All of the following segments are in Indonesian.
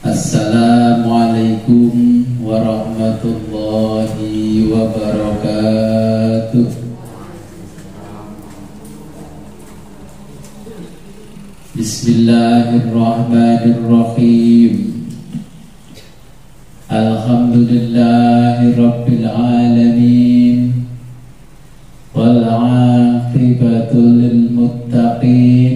Assalamualaikum warahmatullahi wabarakatuh. Bismillahirrahmanirrahim. Alhamdulillahi Rabbil Alamin Wal aqibatu lil muttaqin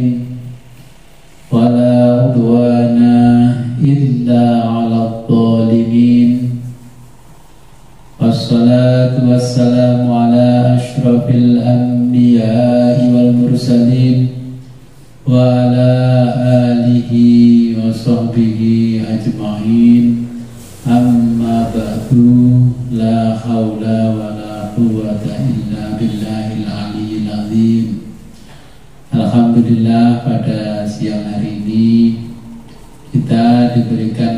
Wal mursalin Wa ala alihi wa sahbihi ajma'in Amma ba'du la hawla wa la quwwata illa billahil aliyyil azim Alhamdulillah pada siang hari ini kita diberikan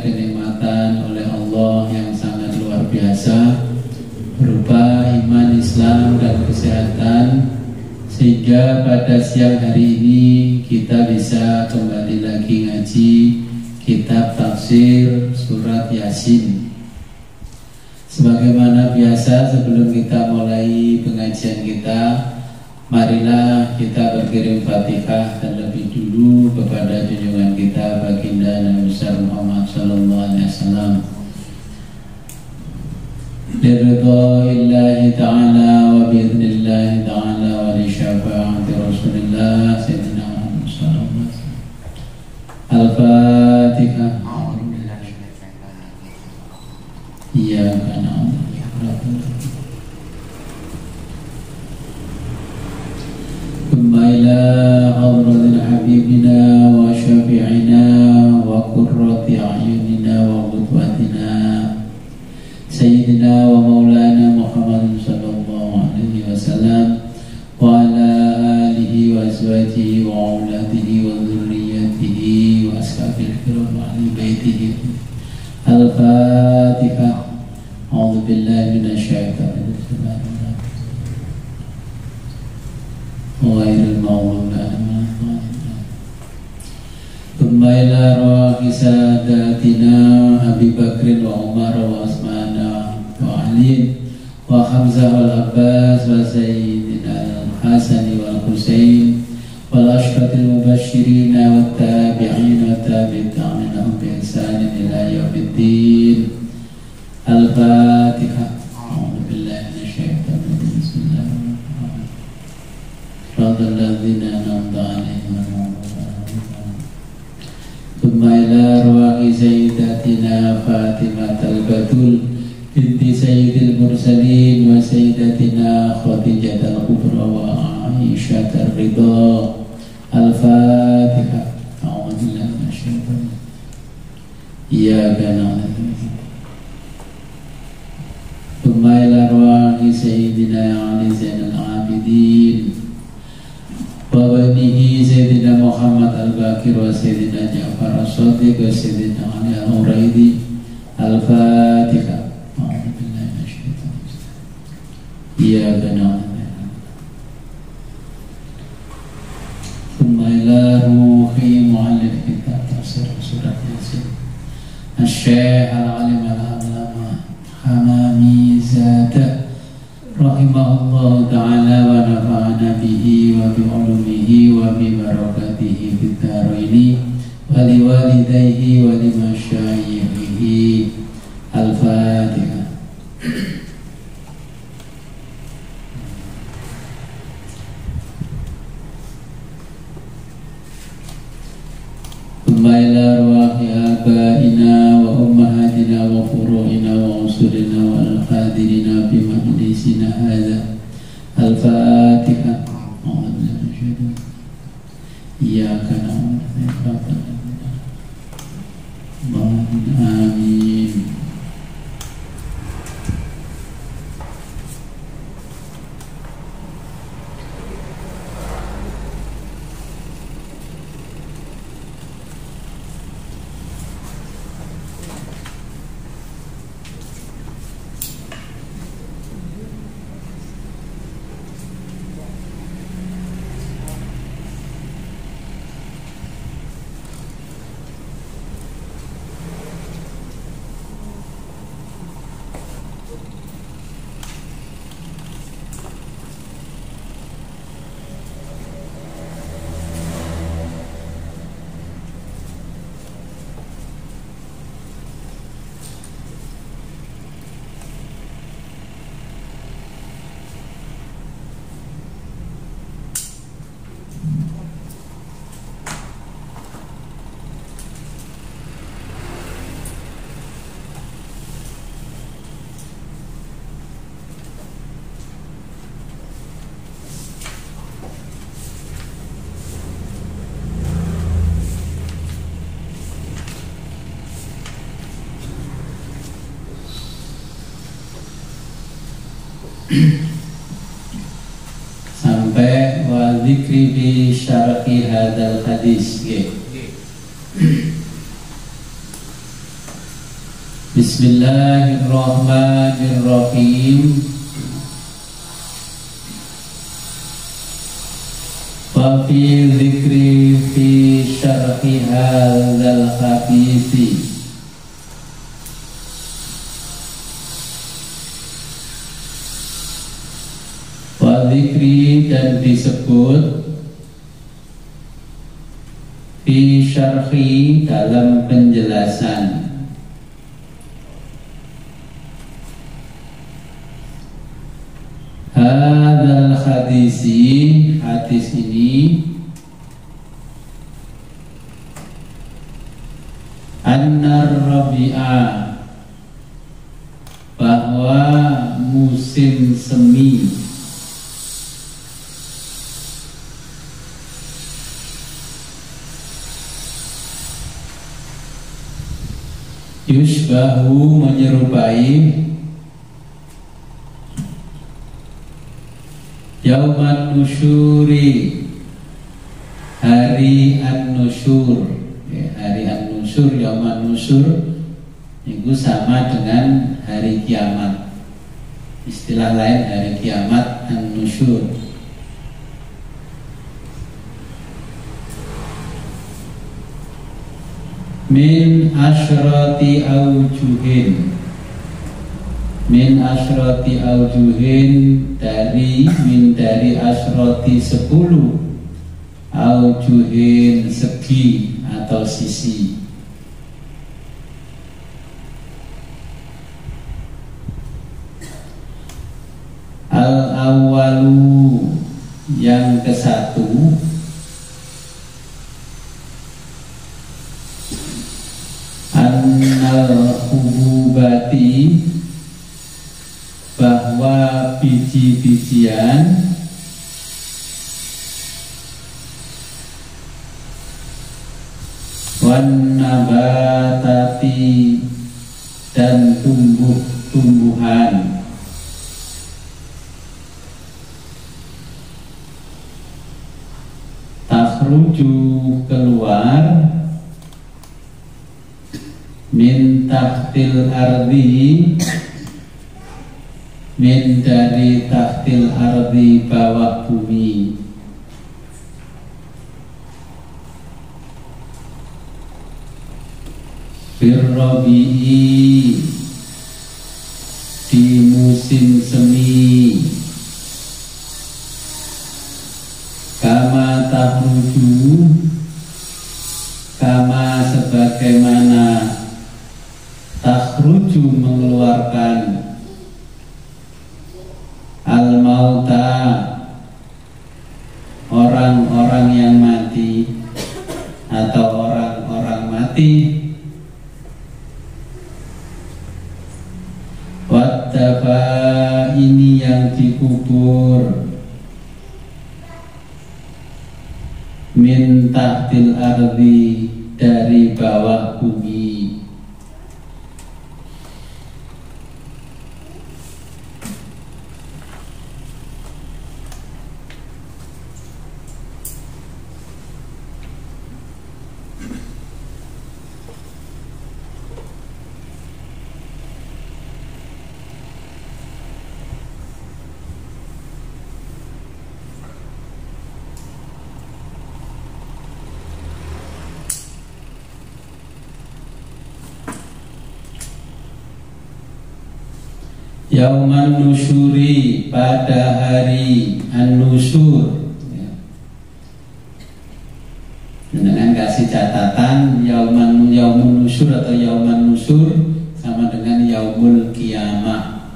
sehingga pada siang hari ini kita bisa kembali lagi ngaji kitab tafsir surat Yasin. Sebagaimana biasa sebelum kita mulai pengajian kita, marilah kita berkirim Fatihah terlebih dulu kepada junjungan kita baginda Nabi besar Muhammad sallallahu alaihi wasallam. لرضا الله تعالى وبإذن الله تعالى ولشفاعة رسول الله سيدنا محمد صلى الله عليه وسلم الفاتحة المبشرين والتابعين والتابعين لهم بإحسان إلى يوم الدين. الفاتحة. أعوذ بالله من الشيطان الرجيم. بسم الله صراط الذين أنعمت عليهم ثم إلى أرواح سيدتنا فاطمة البتول بنت سيد المرسلين وسيدتنا خديجة الكبرى وعائشة الرضا. الفاتحة أعوذ بالله من الشيطان إياك نعبد ثم إلى أرواح سيدنا علي زين العابدين وبنيه سيدنا محمد الباكر وسيدنا جعفر الصادق وسيدنا علي الهريدي الفاتحة أعوذ بالله من الشيطان إياك نعبد روح معلم كتاب تفسير سورة ياسين الشيخ العالم العلامة حمامي زاد رحمه الله تعالى ونفعنا به وبعلومه وببركاته في الدارين ولوالديه ولمشايخه. الفاتحة آبائنا وأمهاتنا وفروعنا وأنصرنا في مجلسنا هذا. الفاتحة. نعم. إياك نعبد وإياك نستعين. Dzikri bi syarhi hadal hadis. Bismillahirrahmanirrahim. Wa fi dzikri fi syarhi hadzal hadisi dan disebut Fi syarhi dalam penjelasan. Hadal hadisi Hadis ini Annar Rabi'ah Bahwa musim semi Yusbahu menyerupai Yauman nusyuri Hari an-nusyur. Ya, Hari an-nusyur Yauman nusyur Itu sama dengan hari kiamat. Istilah lain hari kiamat an-nusyur min asyrati aujuhin min asyrati aujuhin dari min dari asyrati sepuluh. Aujuhin segi atau sisi. Al awalu yang ke satu hububati bahwa biji-bijian wan nabatati dan tumbuh-tumbuhan. Takhruju keluar min tahtil ardi. Min dari tahtil ardi bawah bumi. Firrobi'i di musim semi. Kama tahruju. Kama sebagaimana takhruju mengeluarkan al-mauta. Orang-orang yang mati atau orang-orang mati. Wattaba ini yang dikubur. Min tahtil ardi dari bawah bumi Yauman nusyuri pada hari an-nusyur. Dengan kasih catatan Yauman Yaumun nusyur atau Yauman nusyur Sama dengan Yaumul kiamah.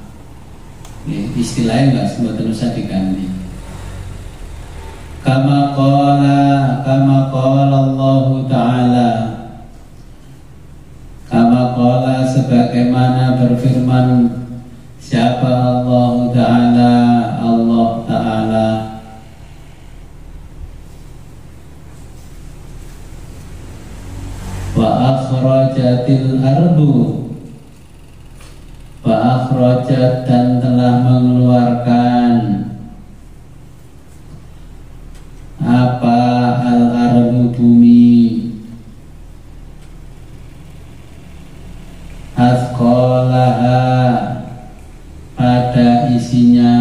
Ya, Istilahnya nggak semua usah diganti. Kama qala Kama qala Allah Ta'ala. Kama qala sebagaimana berfirman Siapa Allah Ta'ala? Allah Ta'ala. Wa akhrajatil ardu. Fa'akhrajat dan telah mengeluarkan Apa al-ardu bumi Asqolaha Pada isinya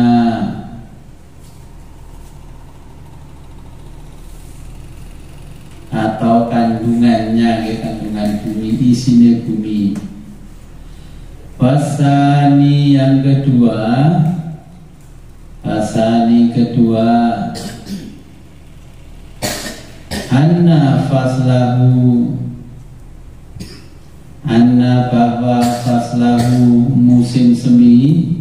Atau kandungannya Kandungan bumi Isinya bumi Wasani yang kedua Wasani kedua Anna faslahu Anna bahwa faslahu musim semi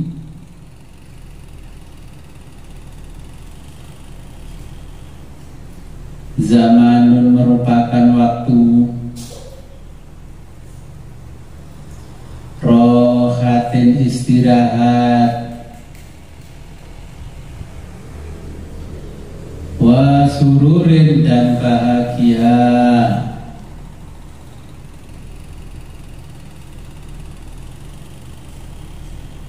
Zamanun merupakan waktu. Rohatin istirahat. Wa sururin dan bahagia.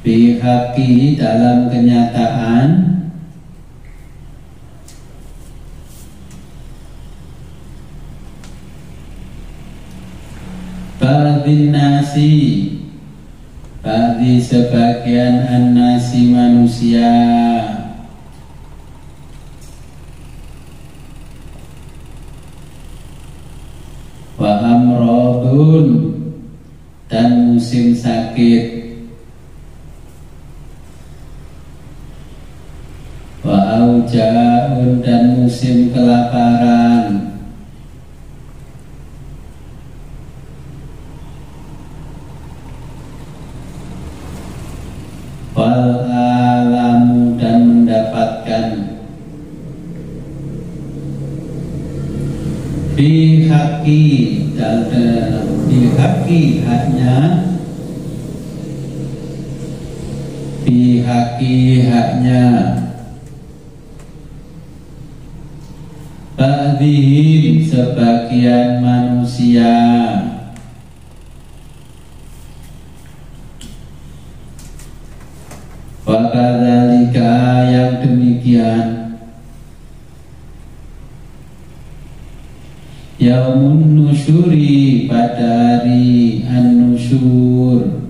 Bihaki dalam kenyataan Nasi bagi sebagian anasi manusia. Wa amrodun Dan musim sakit. Wa aujaun dan musim kelaparan sebagian manusia. Wakadhalika yang demikian. Yaumun nusyuri pada hari an-nusyur.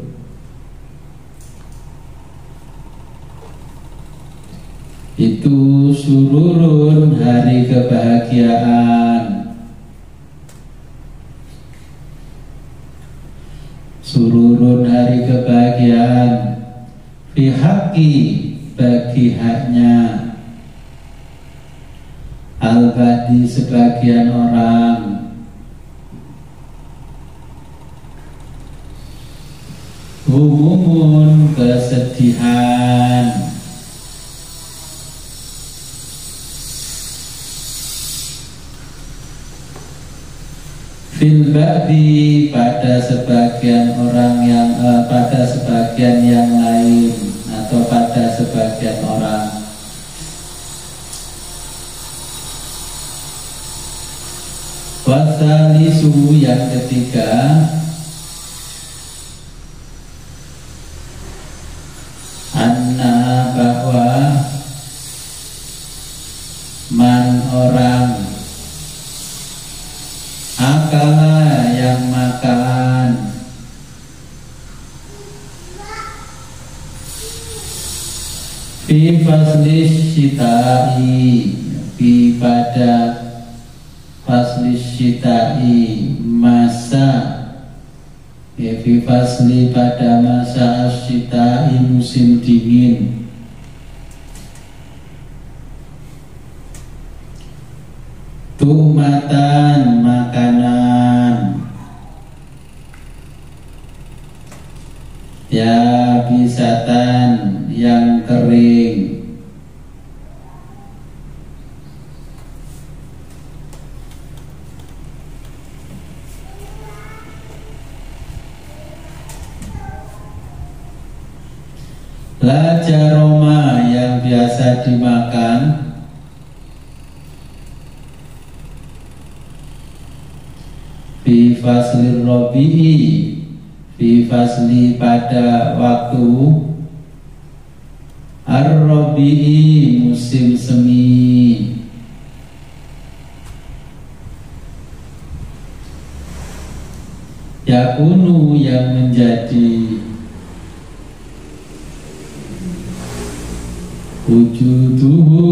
Itu sururun hari kebahagiaan Hari kebahagiaan. Bihaki bagi haknya. Al badi sebagian orang. Umumun kesedihan fil ba'di pada sebagian orang yang uh, pada sebagian yang lain atau pada sebagian orang. Wasali suhu yang ketiga Anna bahwa Man orang yang makan. Fi faslis sitai fi pada faslis sitai masa. Ya fi fasli pada masa sitai musim dingin Tumatan makanan. Ya bisatan yang kering. La jaroma yang biasa dimakan fi faslir robi'i Bifasli pada waktu ar musim semi. Yakunu yang menjadi Wujuduhu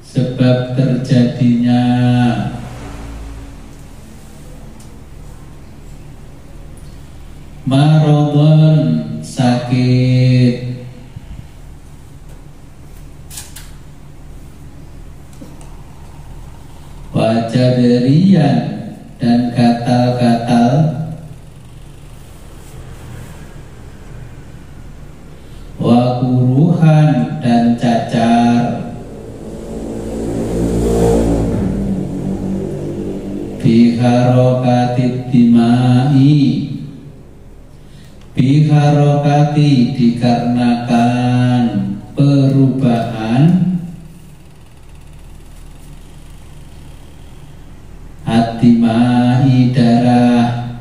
Sebab terjadinya Marodon sakit. Wajah derian dan gatal-gatal Biharokati dikarenakan perubahan hati mahi darah.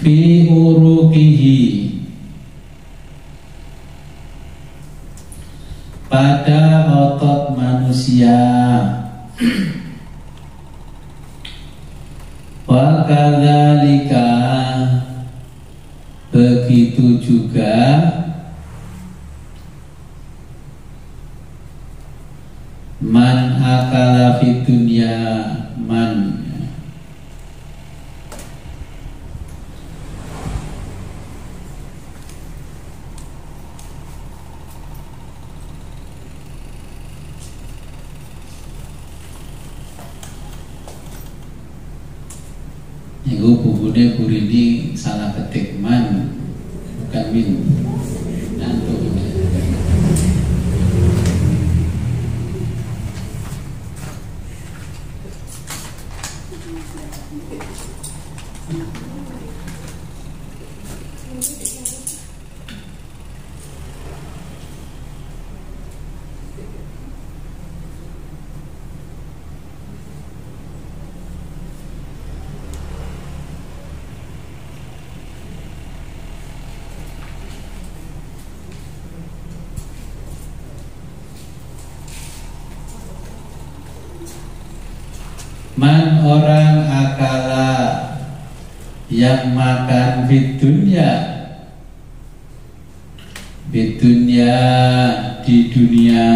Fi urukihi pada otot manusia Wa kadzalika begitu juga man akala fid dunya man Iku bukunya ini salah ketik man bukan min. Nantuk ini. Man orang akala yang di dunia di dunia.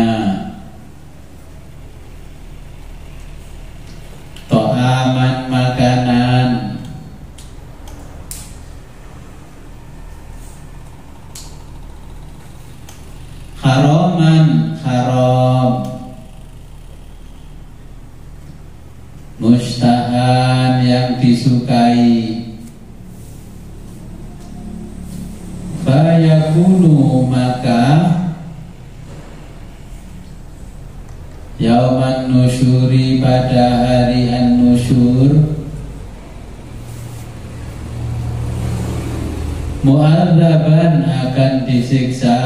To'aman makanan. Haraman haram. Mustahan yang disukai pada hari an-nusyur. Mu'adzaban akan disiksa.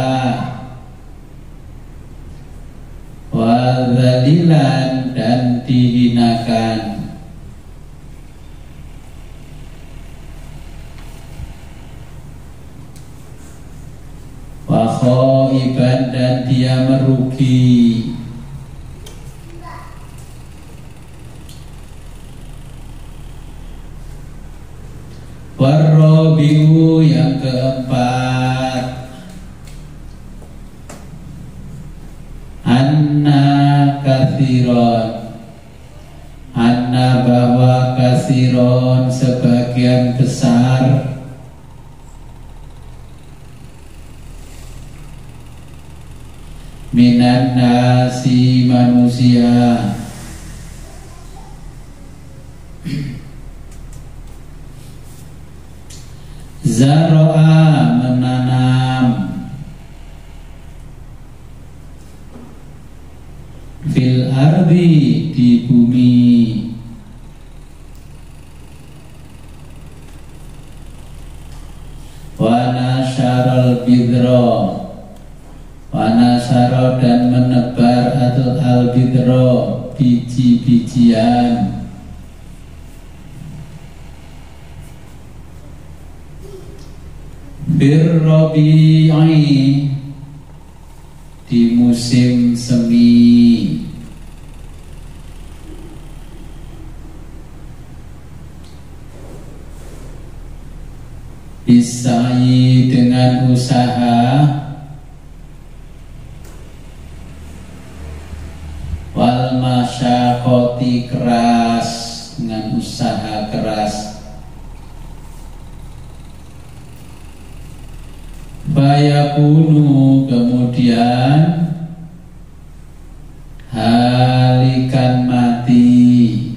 Wadhalilan dan dihinakan. Wakhoiban dan dia merugi Warrobiu yang keempat Anna kathiron Anna bahwa kathiron sebagian besar. Minan nasi manusia Birrobi'i Di musim semi. Bisai dengan usaha Wal masyakoti keras Dengan usaha keras Bayakunu kemudian halikan mati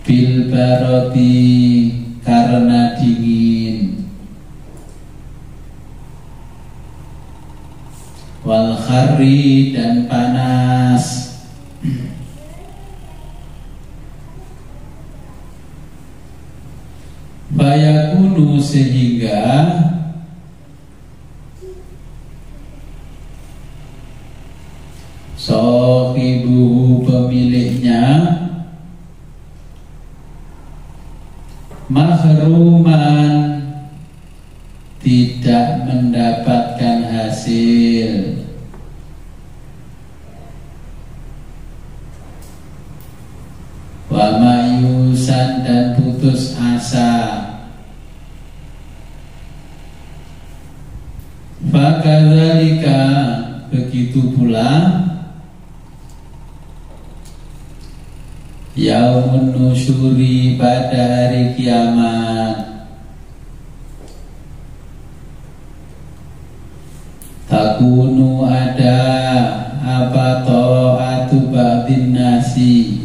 bil karena dingin. Wal khari dan panas. Bayakunu sehingga Mahruman. Tidak mendapatkan hasil. Wa mayusan dan putus asa. Fakadzalika begitu pula Yaumun nusyuri pada hari kiamat. Takunu ada apa to'atu ba'din nasi.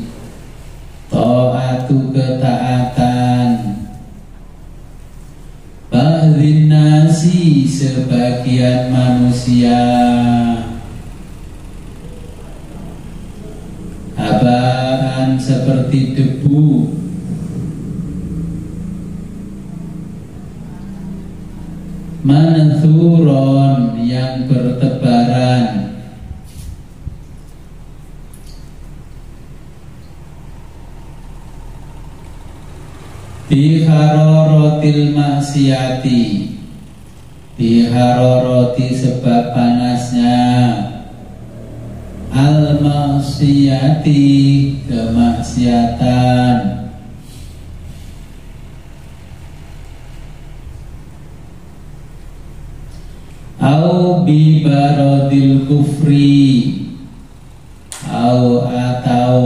To'atu ketaatan. Ba'din nasi sebagian manusia seperti debu. Manathuron yang bertebaran. Biharorotil maksiati. Biharoroti sebab panasnya maksiati kemaksiatan. Au bibarodil kufri Au atau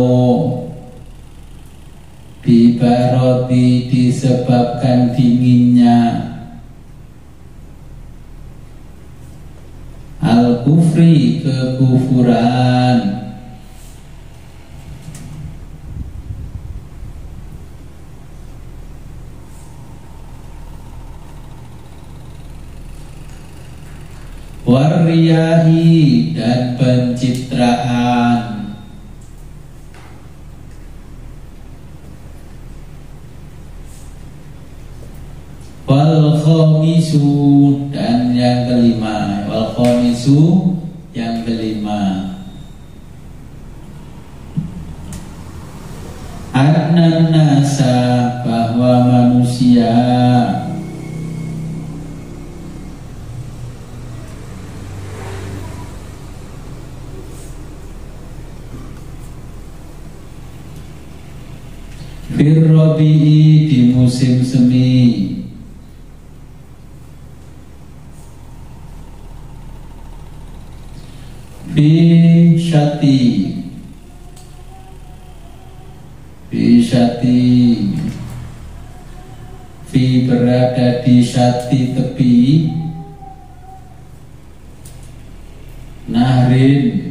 Bibarodi disebabkan dinginnya. Al-kufri kekufuran Wariyahi dan pencitraan. Wal khomisu dan yang kelima. Wal khomisu yang kelima. Adnan nasa bahwa manusia Firrobi'i di musim semi Fi syati Fi berada di syati tepi. Nahrin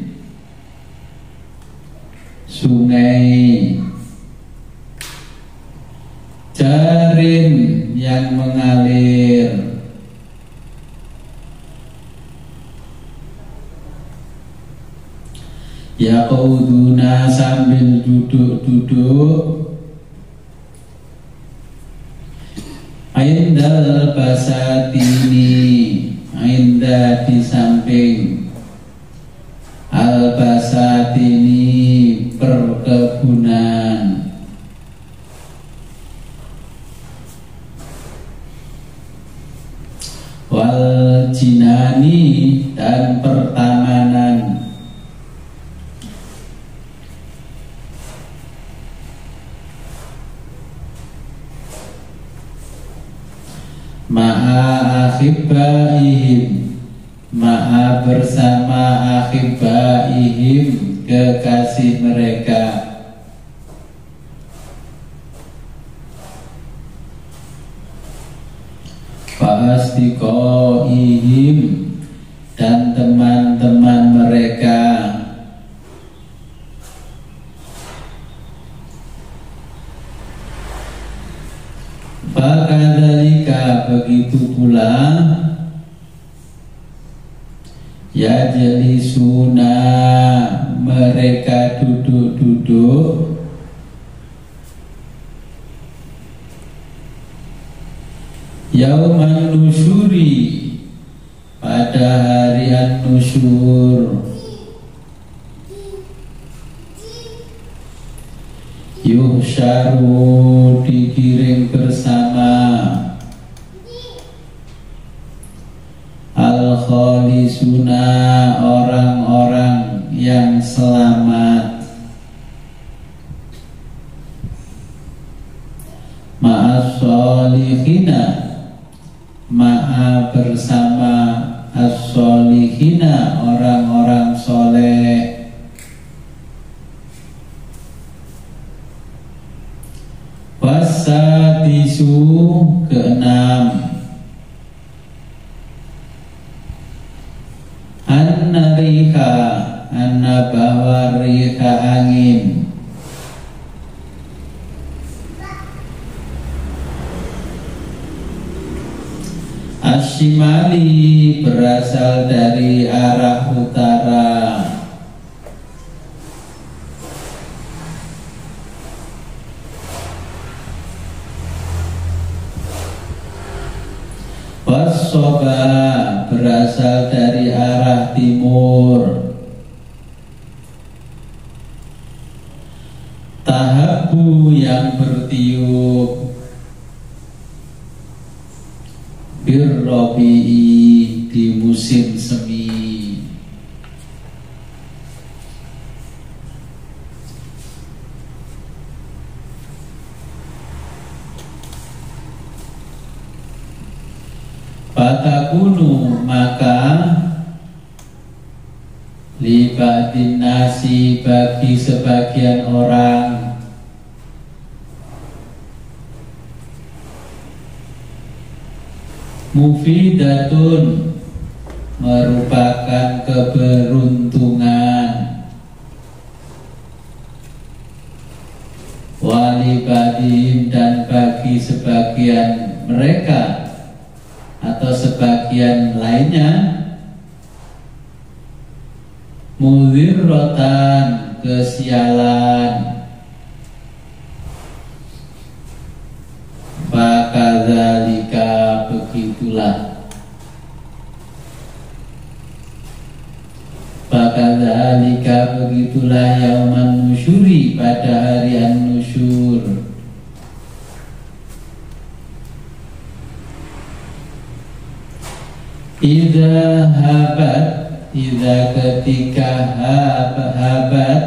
sambil duduk-duduk Aindal Ma'a akhibaihim Ma'a bersama akhibaihim Kekasih mereka Ya jelisuna mereka duduk-duduk. Yauman nusyuri pada hari an-nusyur yuhsyaru dikirim bersama al khalisuna orang-orang yang selamat. Ma'as solihina ma'a bersama Mufidatun merupakan keberuntungan. Walibadim dan bagi sebagian mereka atau sebagian lainnya rotan kesialan Begitulah yauman nusyuri pada hari an-nusyur. Ida habat Ida ketika habat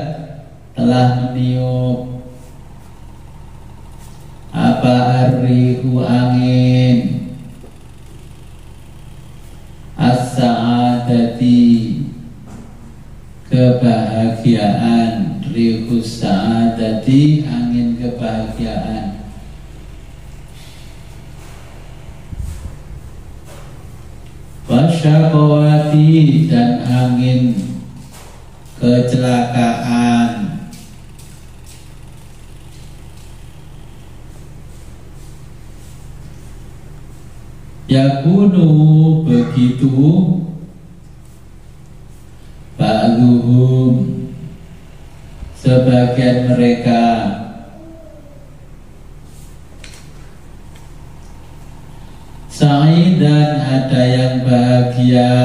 Telah meniup. Apa arrihu angin? As-sa'adati Kebahagiaan. Rihus sa'adati Angin kebahagiaan. Wasyakawati dan angin kecelakaan. Yakunu begitu ba'duhum. Sebagian mereka dan ada yang bahagia.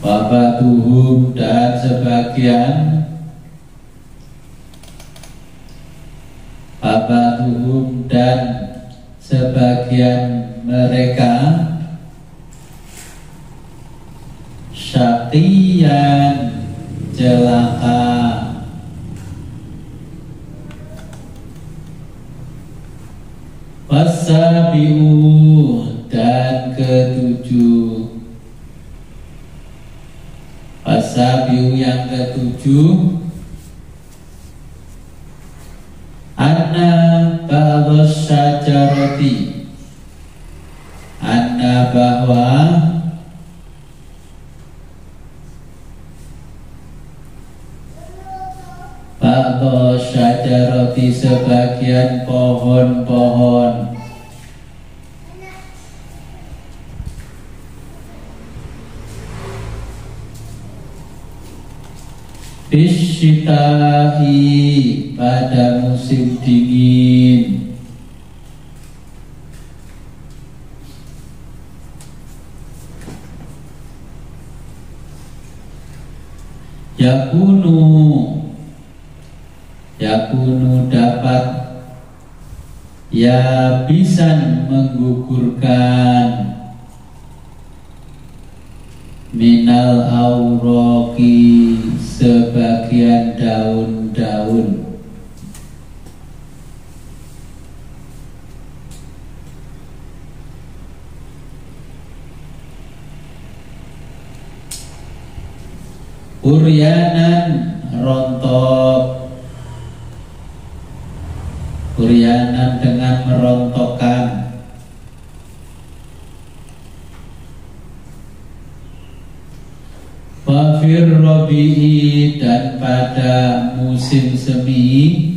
Wabatuhum dan sebagian Wabatuhum sebagian mereka syaqiyan celaka Wasabiu dan ketujuh. Wasabiu yang ketujuh Anna ba'dhas syajarati. Anna bahwa Ba'dhas syajarati sebagian pohon-pohon Bisyitahi pada musim dingin. Yakunu Yakunu dapat Ya bisa menggugurkan Minal auroki sebagian daun-daun. Uryanan rontok. Uryanan dengan merontokkan Robi'i dan pada musim semi.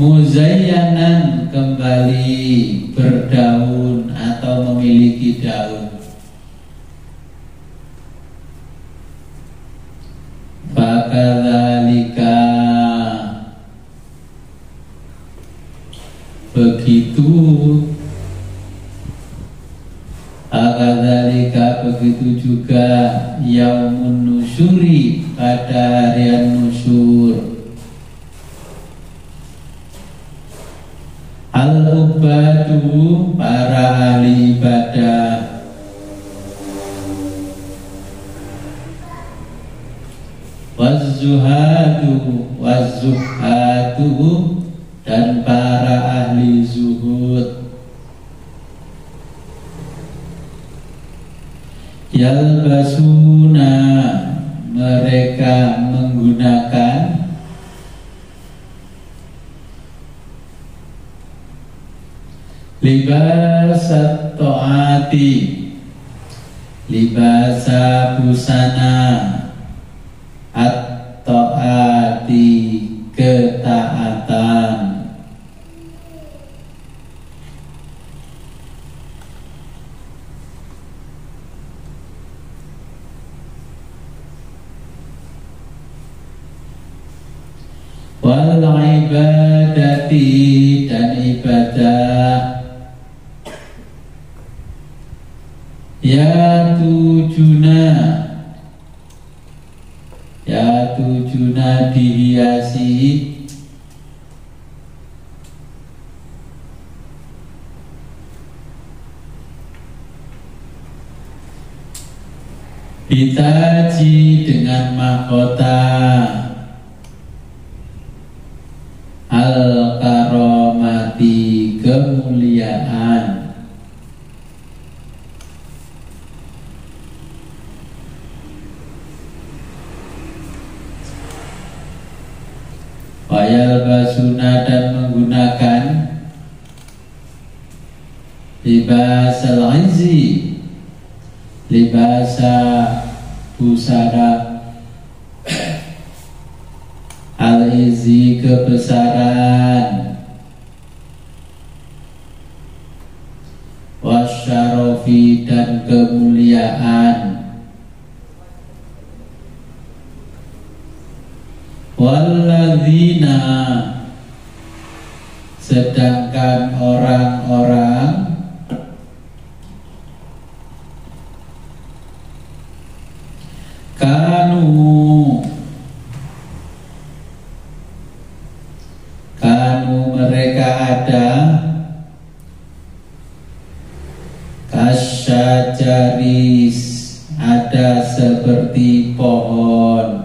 Muzayyanan kembali berdaun atau memiliki daun Fakadhalika begitu Akadhalika juga Yaumun nusyuri pada harian Libasa to'ati Libasa busana At-to'ati Ketaatan Wal ibadati dan ibadah Ya tujuna Ya tujuna dihiasi Ditaji dengan mahkota. Al-karomati kemuliaan. Wayal basuna dan menggunakan Libas al-izi Libasa busana Al-izi kebesaran. Wasyarofi dan kemuliaan. Walladzina Sedangkan orang-orang Kanu mereka ada kasyajaris ada seperti pohon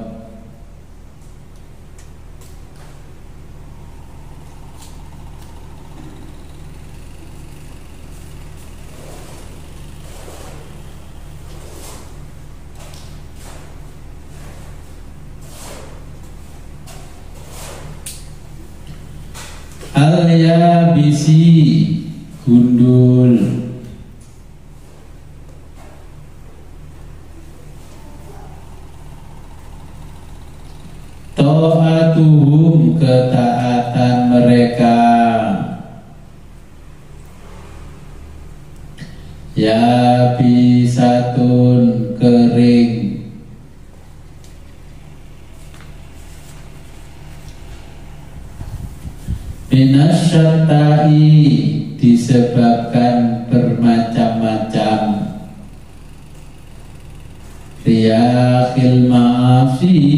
al bisi gundul Ta'atuhum ketaatan mereka Ya bisatun kering Minasyatai disebabkan bermacam-macam. Riyahil ma'afi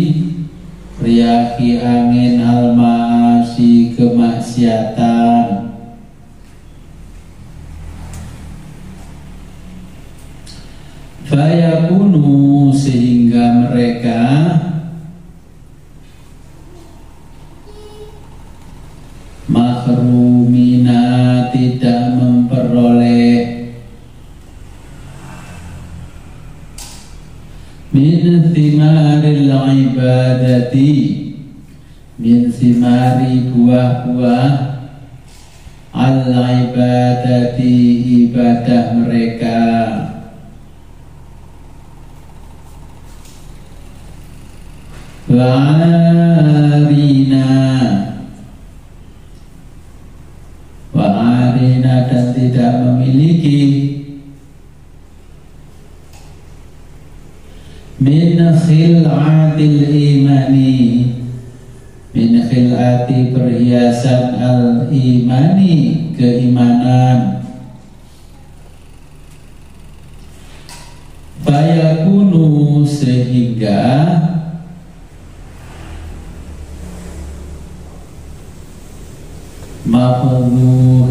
ibadati ibadah mereka. Wa'arina wa'arina dan tidak memiliki. Min khil'atil imani. Min khil'ati perhiasan al imani keimanan. Fayakunu sehingga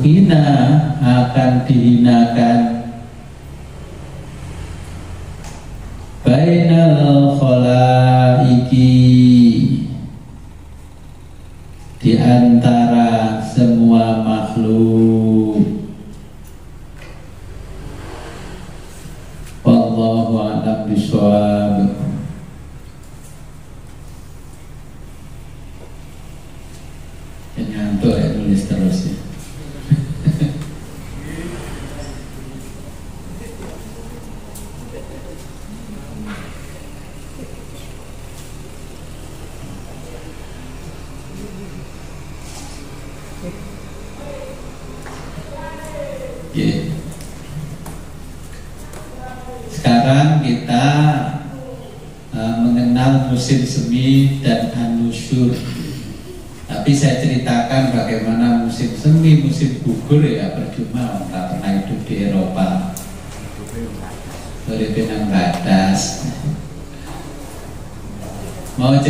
hina akan dihinakan. Bainal khalaiki di antara semua makhluk no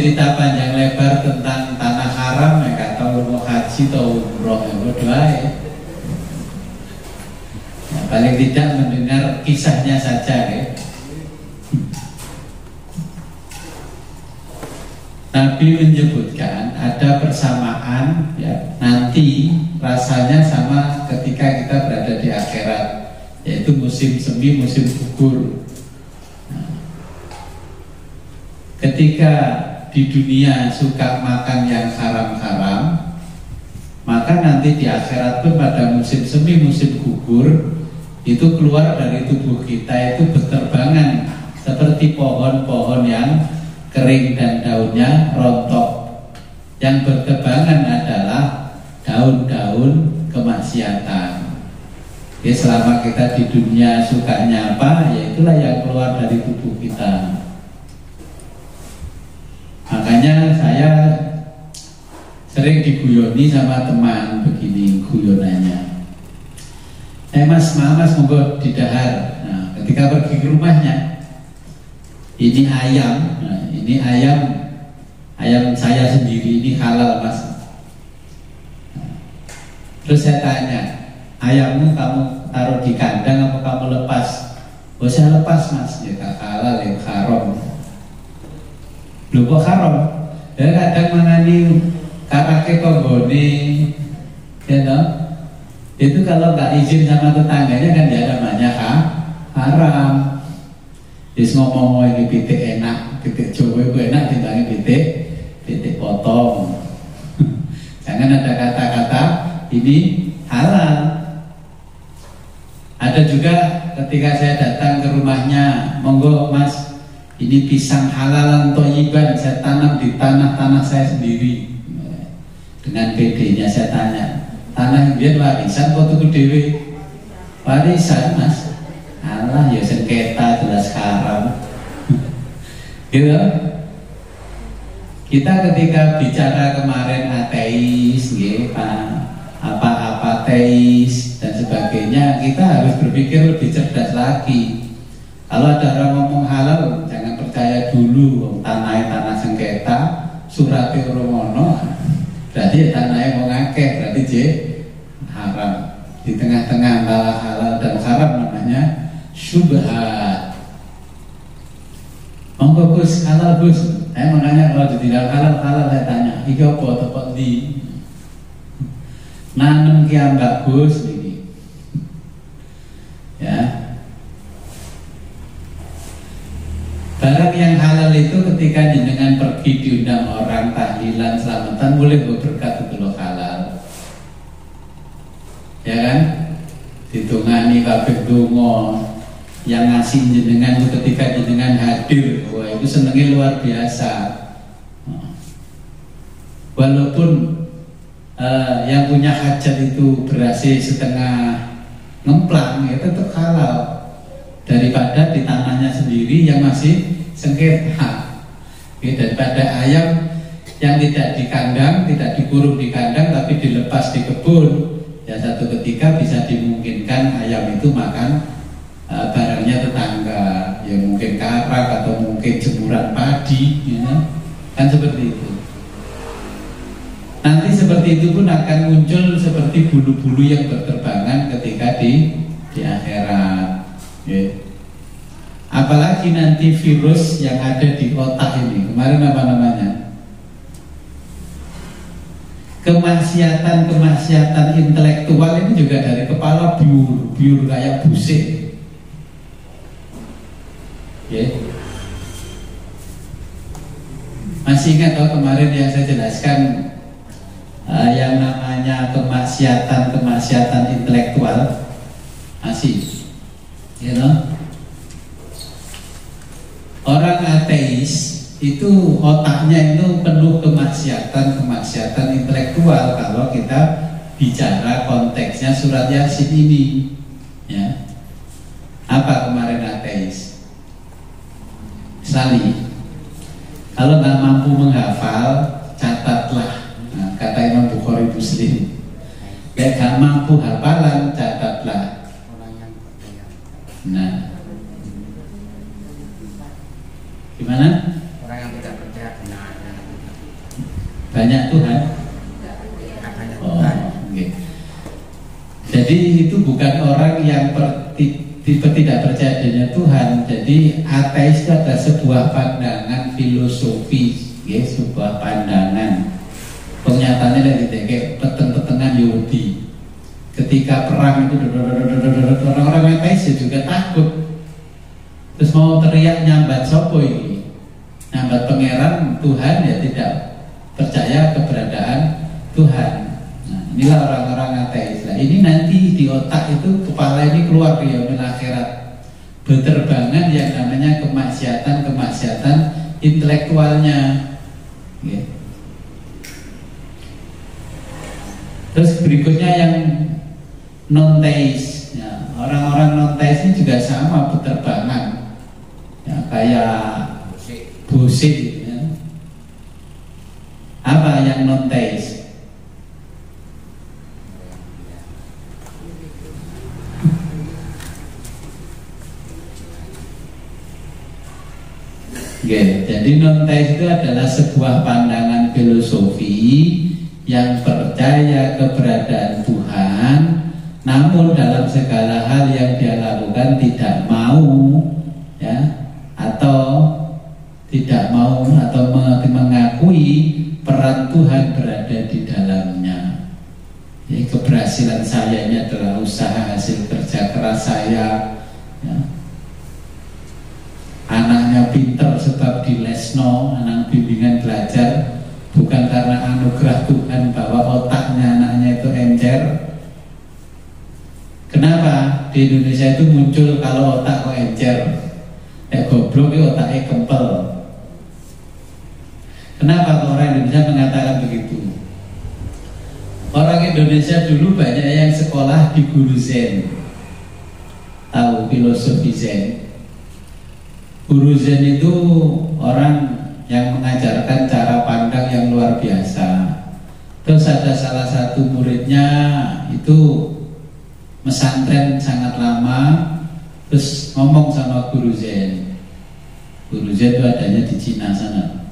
cerita panjang lebar tentang tanah haram ya kata mau haji atau umroh ya berdoa ya paling tidak mendengar kisahnya saja ya. Nabi menyebutkan ada persamaan ya nanti rasanya sama ketika kita berada di akhirat yaitu musim semi musim gugur nah, ketika di dunia suka makan yang haram-haram maka nanti di akhirat pun pada musim semi musim gugur itu keluar dari tubuh kita itu berterbangan seperti pohon-pohon yang kering dan daunnya rontok. Yang berterbangan adalah daun-daun kemaksiatan. Oke, selama kita di dunia sukanya apa, ya itulah yang keluar dari tubuh kita. Makanya saya sering diguyoni sama teman begini guyonannya eh mas, mas monggo di dahar. Nah, ketika pergi ke rumahnya, ini ayam, nah, ini ayam, ayam saya sendiri, ini halal mas. Terus saya tanya, ayammu kamu taruh di kandang apa kamu lepas? Oh saya lepas mas, ya halal ya haram. Lu kok? Ya kadang mangani karake konggone, ya no? Itu kalau nggak izin sama tetangganya kan dia namanya ha? haram. Terus ngomong-ngomong ini pitik enak, pitik Jawa itu enak tinggalnya pitik, pitik potong. Jangan ada kata-kata ini halal. Ada juga ketika saya datang ke rumahnya, monggo mas, ini pisang halalan toyiban saya tanam di tanah-tanah saya sendiri. Dengan PD-nya saya tanya, tanah dia warisan kok tuku dewi? Warisan mas, Allah ya sengketa jelas haram. gitu. Kita ketika bicara kemarin ateis, gitu, apa-apa ateis dan sebagainya, kita harus berpikir lebih cerdas lagi. Kalau ada orang ngomong halal, jangan percaya dulu tanah tanah sengketa, suratnya romono, berarti ya tanahnya mau ngakeh, berarti j haram. Di tengah-tengah malah halal dan haram namanya syubhat. Monggo Gus, halal Gus. Saya menanya kalau tidak halal halal saya tanya, iki apa tempat di? Nanem kiambak Gus ini. Ya. Barang yang halal itu ketika jenengan pergi diundang orang tahlilan selamatan boleh berkat itu halal. Ya kan? Ditungani kabeh donga, yang ngasih jenengan itu ketika jenengan hadir wah itu senengnya luar biasa walaupun uh, yang punya hajat itu berhasil setengah ngemplang ya tetap halal daripada di tanahnya sendiri yang masih sengketa. Ya, daripada ayam yang tidak di kandang tidak dikurung di kandang tapi dilepas di kebun ya satu ketika bisa dimungkinkan ayam itu makan uh, barangnya tetangga. Ya mungkin karak atau mungkin jemuran padi ya. kan seperti itu. Nanti seperti itu pun akan muncul seperti bulu-bulu yang berterbangan ketika di di akhirat apalagi nanti virus yang ada di otak ini. Kemarin apa namanya? Kemaksiatan-kemaksiatan intelektual ini juga dari kepala biur, biur kayak busik. Masih ingat kalau kemarin yang saya jelaskan uh, yang namanya kemaksiatan-kemaksiatan intelektual? Masih, you know? Orang ateis itu otaknya itu penuh kemaksiatan-kemaksiatan intelektual kalau kita bicara konteksnya surat yasin ini, ya. Apa kemarin ateis? Sali Kalau nggak mampu menghafal Catatlah nah, Kata Imam Bukhari Muslim nggak mampu hafalan Catatlah Nah Gimana? Orang yang tidak percaya benar Banyak Tuhan Oh, okay. Jadi itu bukan orang yang per, tipe tidak percaya adanya Tuhan. Jadi ateis itu adalah sebuah pandangan filosofis, ya, sebuah pandangan. Pernyataannya dari kayak peteng-petengan Yahudi. Ketika perang itu orang-orang ateis juga takut. Terus mau teriak nyambat sopo ini, nyambat pangeran Tuhan ya tidak percaya keberadaan Tuhan. Nah, inilah orang-orang ateis. Nah, ini nanti di otak itu kepala ini keluar ke yaumil akhirat. Berterbangan yang namanya kemaksiatan-kemaksiatan intelektualnya. Ya. Terus berikutnya yang non teis. Ya, orang-orang non teis ini juga sama berterbangan. Ya, kayak busik. Ya. Apa yang non teis? Okay. Jadi non teis itu adalah sebuah pandangan filosofi yang percaya keberadaan Tuhan namun dalam segala hal yang dia lakukan tidak mau ya atau tidak mau atau mengakui peran Tuhan berada di dalamnya. Jadi keberhasilan saya ini adalah usaha hasil kerja keras saya. Ya. Anaknya pinter sebab di lesno, anak bimbingan belajar bukan karena anugerah Tuhan bahwa otaknya anaknya itu encer, Kenapa di Indonesia itu muncul kalau otak kok encer? Eh goblok itu otaknya kempel. Kenapa orang Indonesia mengatakan begitu? Orang Indonesia dulu banyak yang sekolah di guru Zen. Tahu filosofi Zen? Guru Zen itu orang yang mengajarkan cara pandang yang luar biasa. Terus ada salah satu muridnya itu mesantren sangat lama terus ngomong sama guru Zen guru Zen itu adanya di Cina sana.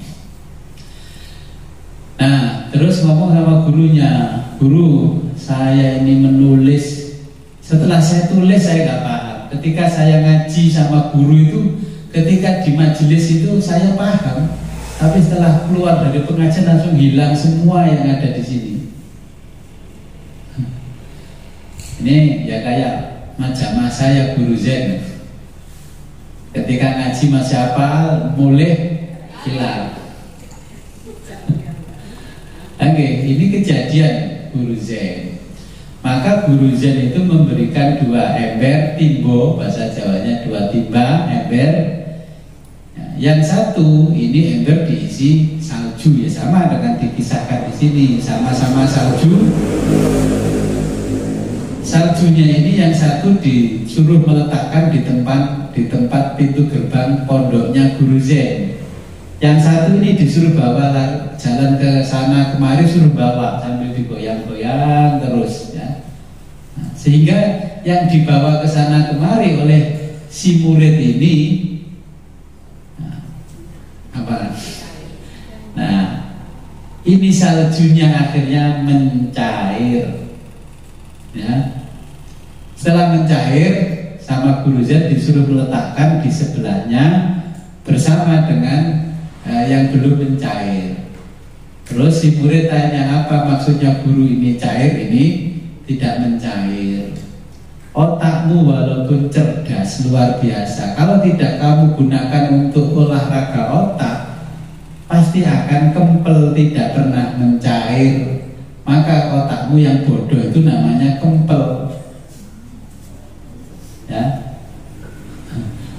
Nah terus ngomong sama gurunya guru saya ini menulis. Setelah saya tulis saya nggak paham. Ketika saya ngaji sama guru itu ketika di majelis itu saya paham. Tapi setelah keluar dari pengajian langsung hilang semua yang ada di sini Ini ya kayak macam saya guru Zen. Ketika ngaji masih apa, mulai hilang. Oke, ini kejadian guru Zen. Maka guru Zen itu memberikan dua ember timbo, bahasa Jawanya dua timba ember. Yang satu ini ember diisi salju ya sama dengan dikisahkan di sini, sama-sama salju saljunya ini yang satu disuruh meletakkan di tempat di tempat pintu gerbang pondoknya guru Zen. Yang satu ini disuruh bawa jalan ke sana kemari suruh bawa sambil digoyang-goyang terus ya. Nah, sehingga yang dibawa ke sana kemari oleh si murid ini nah, apa? Nah, ini saljunya akhirnya mencair ya. Setelah mencair sama guru Z disuruh meletakkan di sebelahnya bersama dengan eh, yang belum mencair. Terus si murid tanya apa maksudnya guru ini cair? Ini tidak mencair. Otakmu walaupun cerdas luar biasa. Kalau tidak kamu gunakan untuk olahraga otak pasti akan kempel tidak pernah mencair maka otakmu yang bodoh itu namanya kempel. Ya.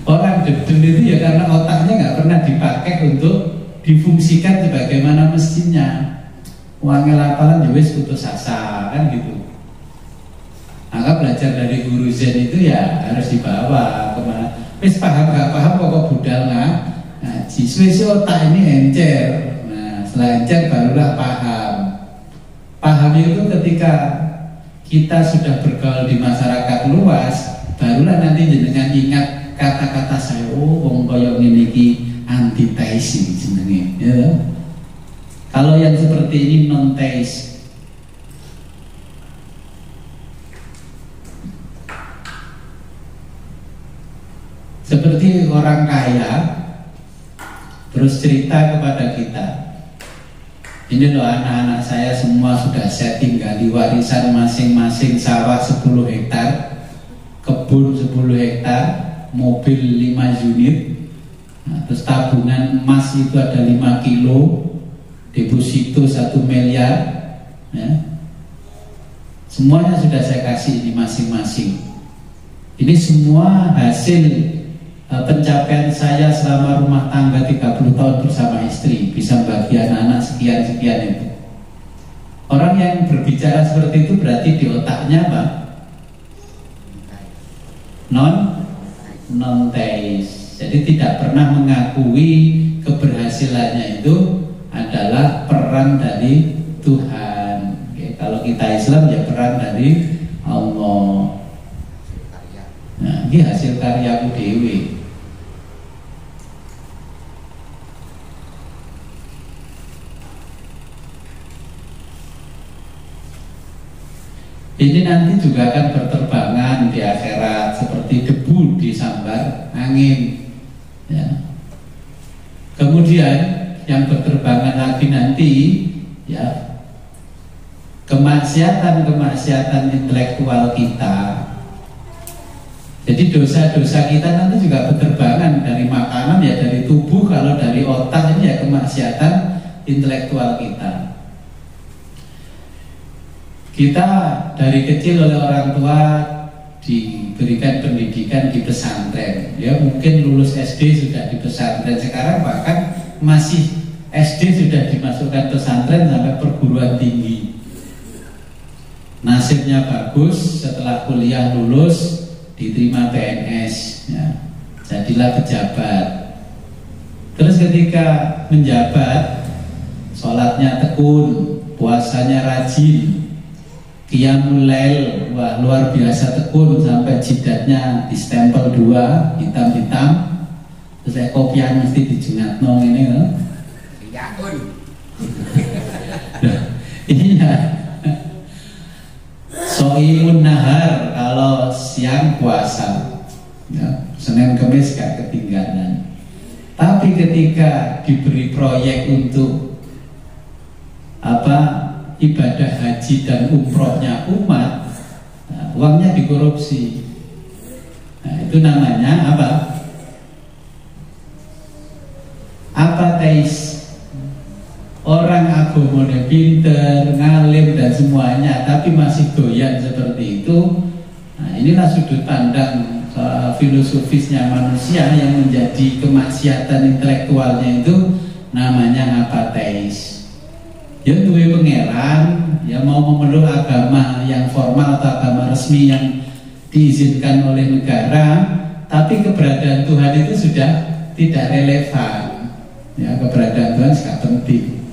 Orang dedel itu ya karena otaknya nggak pernah dipakai untuk difungsikan sebagaimana mestinya uangnya laparan ya wis putus asa kan gitu. Maka belajar dari guru Zen itu ya harus dibawa ke mana. Wis paham nggak paham pokok budal nggak? Ngaji. Nah, otak ini encer. Nah setelah encer barulah paham Paham itu ketika kita sudah bergaul di masyarakat luas, barulah nanti jenengan ingat kata-kata saya, oh wong koyo ngene iki jenenge, ya. Kalau yang seperti ini non teis. Seperti orang kaya terus cerita kepada kita, ini loh anak-anak saya semua sudah saya tinggali warisan masing-masing sawah 10 hektar, kebun 10 hektar, mobil 5 unit, nah, terus tabungan emas itu ada 5 kilo, deposito 1 miliar, ya. semuanya sudah saya kasih di masing-masing. Ini semua hasil pencapaian saya selama rumah tangga 30 tahun bersama istri bisa bagi anak-anak sekian-sekian itu orang yang berbicara seperti itu berarti di otaknya apa? non non teis jadi tidak pernah mengakui keberhasilannya itu adalah peran dari Tuhan. Oke, kalau kita Islam ya peran dari Allah nah ini hasil karyaku dewi ini nanti juga akan berterbangan di akhirat seperti debu di sambar angin. Ya. Kemudian yang berterbangan lagi nanti ya kemaksiatan-kemaksiatan intelektual kita. Jadi dosa-dosa kita nanti juga berterbangan dari makanan ya dari tubuh kalau dari otak ini ya kemaksiatan intelektual kita. Kita dari kecil oleh orang tua diberikan pendidikan di pesantren. Ya mungkin lulus SD sudah di pesantren sekarang bahkan masih SD sudah dimasukkan pesantren sampai perguruan tinggi nasibnya bagus setelah kuliah lulus diterima PNS ya. jadilah pejabat terus ketika menjabat sholatnya tekun puasanya rajin Qiyamul Lail wah luar biasa tekun sampai jidatnya distempel dua hitam-hitam terus kopian mesti dijengat nong ini loh. iya Soimun nahar kalau siang puasa. Ya, Senin Kemis gak ketinggalan. Tapi ketika diberi proyek untuk apa ibadah haji dan umrohnya umat nah, Uangnya dikorupsi. Nah itu namanya apa? Apa teis orang agamanya pinter, ngalim dan semuanya, tapi masih doyan seperti itu. Nah, inilah sudut pandang uh, filosofisnya manusia yang menjadi kemaksiatan intelektualnya itu namanya apateis. Ya duwe pangeran, ya mau memeluk agama yang formal atau agama resmi yang diizinkan oleh negara, tapi keberadaan Tuhan itu sudah tidak relevan. Ya, keberadaan Tuhan sangat penting.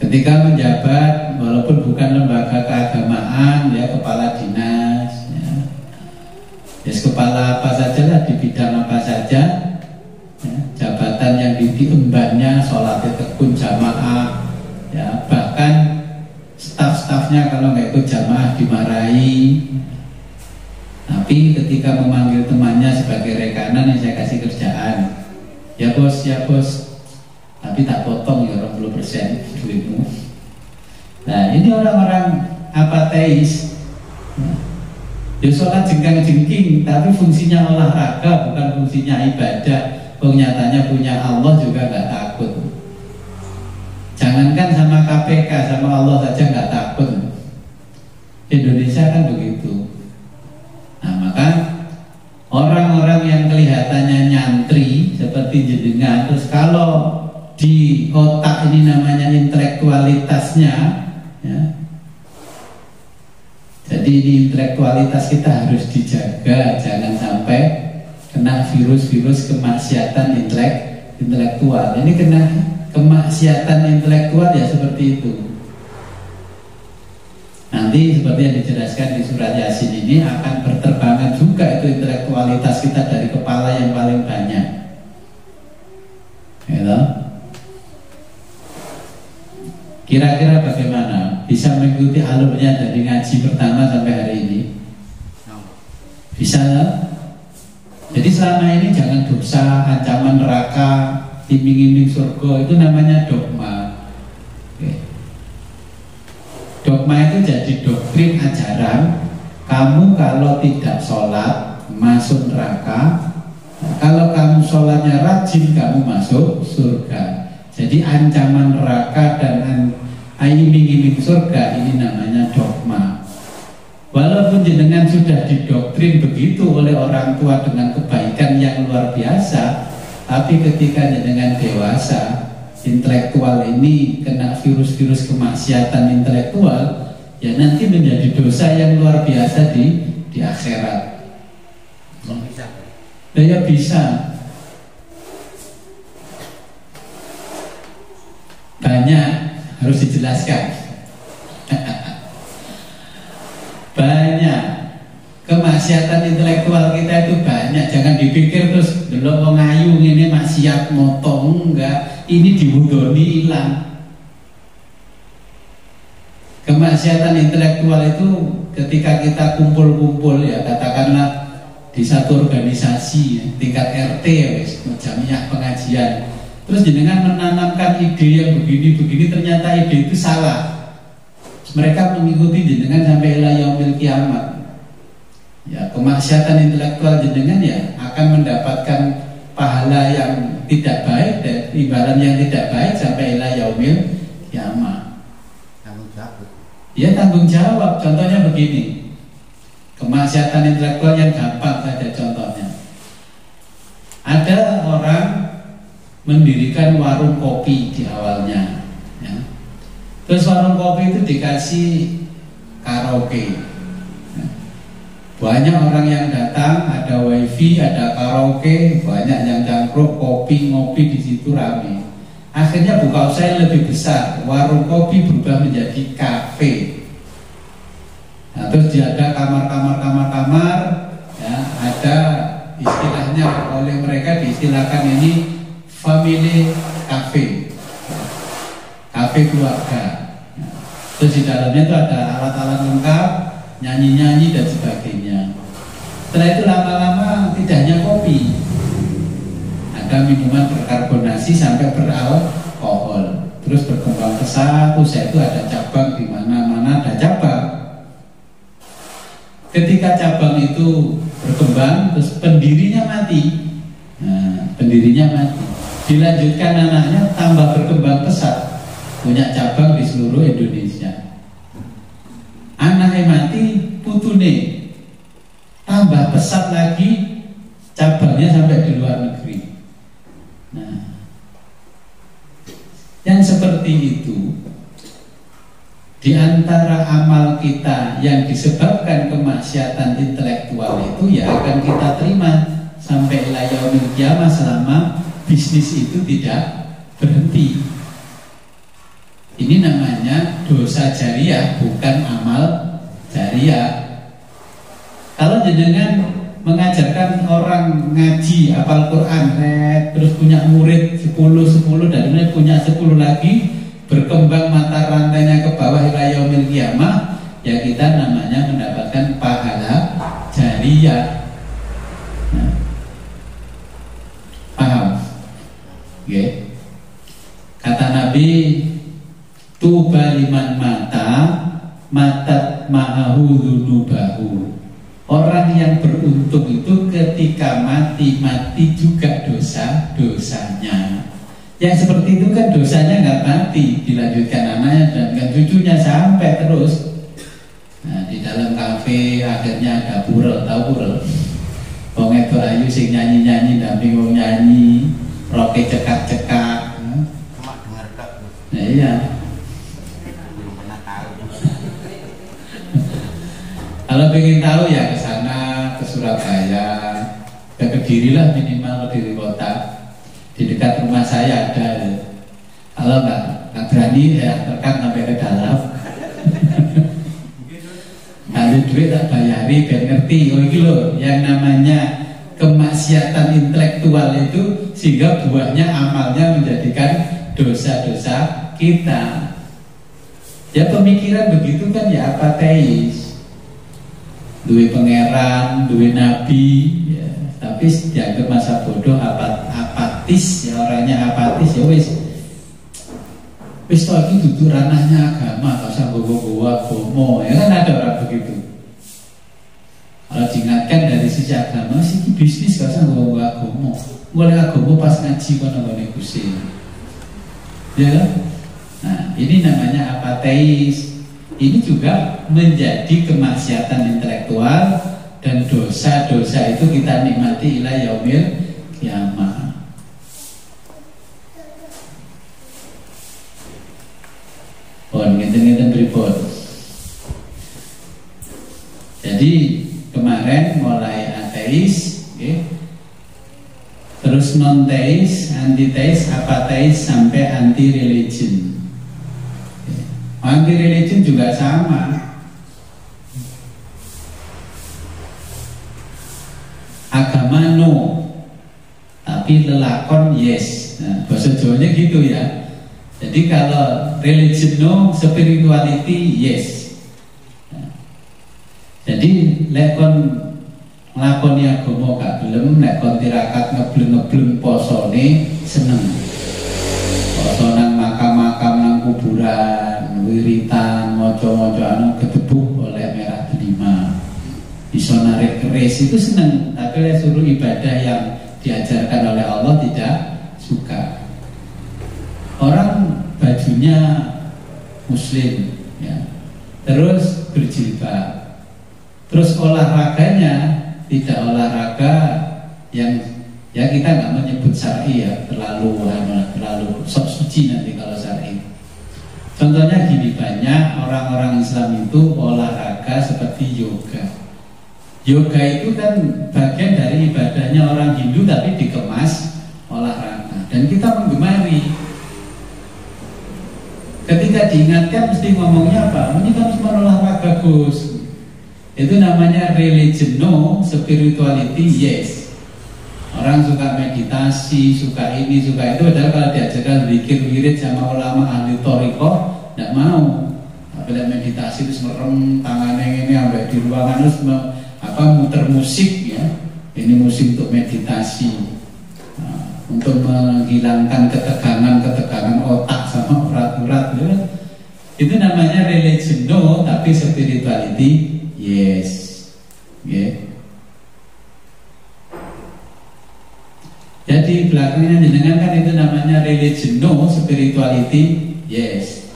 Ketika menjabat walaupun bukan lembaga keagamaan ya kepala dinas ya, ya kepala apa saja lah di bidang apa saja ya, jabatan yang diembannya sholat tekun jamaah ya. Bahkan staf-stafnya kalau nggak ikut jamaah dimarahi. Tapi ketika memanggil temannya sebagai rekanan yang saya kasih kerjaan ya bos ya bos tapi tak potong ya 20 persen duitmu. Nah ini orang-orang apateis. Ya sholat jengkang jengking, tapi fungsinya olahraga bukan fungsinya ibadah. Nyatanya punya Allah juga nggak takut. Jangankan sama KPK, sama Allah saja nggak takut. Indonesia kan begitu. Nah maka orang-orang yang kelihatannya nyantri seperti jenengan, terus kalau di otak ini namanya intelektualitasnya ya. jadi di intelektualitas kita harus dijaga jangan sampai kena virus-virus kemaksiatan intelek intelektual ini kena kemaksiatan intelektual ya seperti itu nanti seperti yang dijelaskan di surat yasin ini akan berterbangan juga itu intelektualitas kita dari kepala yang paling banyak gitu. Kira-kira bagaimana? Bisa mengikuti alurnya dari ngaji pertama sampai hari ini? Bisa Jadi selama ini jangan dosa, ancaman neraka, iming-iming surga itu namanya dogma. Dogma itu jadi doktrin ajaran kamu kalau tidak sholat masuk neraka, kalau kamu sholatnya rajin kamu masuk surga. Jadi ancaman neraka dan iming-iming surga ini namanya dogma. Walaupun jenengan sudah didoktrin begitu oleh orang tua dengan kebaikan yang luar biasa, tapi ketika jenengan dewasa, intelektual ini kena virus-virus kemaksiatan intelektual, ya nanti menjadi dosa yang luar biasa di di akhirat. Bisa. Ya bisa. Banyak harus dijelaskan. Banyak. Kemaksiatan intelektual kita itu banyak. Jangan dipikir terus belum mau ngayu ini maksiat motong. Enggak. Ini diwudoni hilang. Kemaksiatan intelektual itu ketika kita kumpul-kumpul ya katakanlah di satu organisasi ya, tingkat RT ya wis pengajian terus jenengan menanamkan ide yang begini-begini ternyata ide itu salah. Mereka mengikuti jenengan sampai ilah yaumil kiamat. Ya kemaksiatan intelektual jenengan ya akan mendapatkan pahala yang tidak baik dan imbalan yang tidak baik sampai ilah yaumil kiamat. Tanggung jawab. Ya tanggung jawab. Contohnya begini. Kemaksiatan intelektual yang gampang saja contohnya. Ada orang mendirikan warung kopi di awalnya. Ya. Terus warung kopi itu dikasih karaoke. Ya. Banyak orang yang datang, ada wifi, ada karaoke, banyak yang cangkruk, kopi, ngopi di situ rame. Akhirnya buka usaha lebih besar, warung kopi berubah menjadi kafe. Nah, terus dia ada kamar-kamar-kamar-kamar, ya, ada istilahnya oleh mereka diistilahkan ini family cafe, cafe keluarga. Terus di dalamnya itu ada alat-alat lengkap, nyanyi-nyanyi dan sebagainya. Setelah itu lama-lama tidak hanya kopi, ada minuman berkarbonasi sampai beralkohol. Terus berkembang pesat, terus itu ada cabang di mana-mana ada cabang ketika cabang itu berkembang terus pendirinya mati nah, pendirinya mati dilanjutkan anaknya tambah berkembang pesat. Punya cabang di seluruh Indonesia. Anaknya mati putune. Tambah pesat lagi cabangnya sampai di luar negeri. Nah yang seperti itu di antara amal kita yang disebabkan kemaksiatan intelektual itu ya akan kita terima sampai yaumil kiamah selama bisnis itu tidak berhenti. Ini namanya dosa jariah bukan amal jariah. Kalau jenengan mengajarkan orang ngaji apal Quran terus punya murid 10 10 dan ini punya 10 lagi berkembang mata rantainya ke bawah ila yaumil ya kita namanya mendapatkan pahala jariah nah, paham okay. kata Nabi tuba liman mata matat ma'ahu dunubahu Orang yang beruntung itu ketika mati-mati juga dosa-dosanya yang seperti itu kan dosanya nggak mati, dilanjutkan anaknya dan cucunya sampai terus. Nah, di dalam kafe akhirnya ada purel, tahu purel? Wong itu ayu sing nyanyi-nyanyi tapi wong nyanyi, roke cekak-cekak. cuma dengar tak Nah, iya. belum pernah tahu. Kalau pengen tahu ya ke sana, ke Surabaya, ke Kediri lah minimal Kediri kota. Di dekat rumah saya ada. Kalau nggak nggak berani ya tekan sampai ke dalam. Ada duit tak bayari biar ngerti. Oh ini loh yang namanya kemaksiatan intelektual itu sehingga buahnya amalnya menjadikan dosa-dosa kita. Ya pemikiran begitu kan ya apateis. Duit pangeran duit nabi ya. tapi dianggap masa bodoh apa apatis ya orangnya apatis ya wis. Wis lagi duduk ranahnya agama kalau usah bawa-bawa bomo ya kan ada orang begitu kalau diingatkan dari sisi agama sih bisnis kalau usah agama. Mulai agama pas ngaji kan nggak gusi ya nah ini namanya apatis ini juga menjadi kemaksiatan intelektual dan dosa-dosa itu kita nikmati ilah yaumil kiamah. Pun ngeten-ngeten pripun? Jadi kemarin mulai ateis okay. terus non teis anti teis apateis sampai anti religion anti religion juga sama agama no tapi lelakon yes nah, bahasa Jawanya gitu ya Jadi kalau religion no, spirituality yes. Jadi lekon nglakoni agama gak gelem nek kon tirakat ngebleng-ngebleng posone seneng. Poso nang makam-makam nang kuburan, wiritan, maca-maca anu ketebuh oleh merah delima. Bisa narik keris itu seneng, tapi lek suruh ibadah yang diajarkan oleh Allah tidak suka. Orang bajunya muslim ya. Terus berjilbab. Terus olahraganya tidak olahraga yang ya kita nggak menyebut syar'i ya terlalu terlalu sok suci nanti kalau syar'i. Contohnya gini banyak orang-orang Islam itu olahraga seperti yoga. Yoga itu kan bagian dari ibadahnya orang Hindu tapi dikemas olahraga dan kita menggemari. Ketika diingatkan mesti ngomongnya apa? Ini kan cuma olahraga Gus. Itu namanya religion no, spirituality yes. Orang suka meditasi, suka ini, suka itu, padahal kalau diajarkan zikir wirid sama ulama ahli toriko, tidak mau. Apabila meditasi itu merem tangannya ini sampai di ruangan terus apa muter musik ya. Ini musik untuk meditasi, nah, untuk menghilangkan ketegangan-ketegangan otak sama urat-urat. Ya. Itu namanya religion no, tapi spirituality Yes. Yeah. Jadi belakangnya jenengan kan itu namanya religion no, spirituality yes.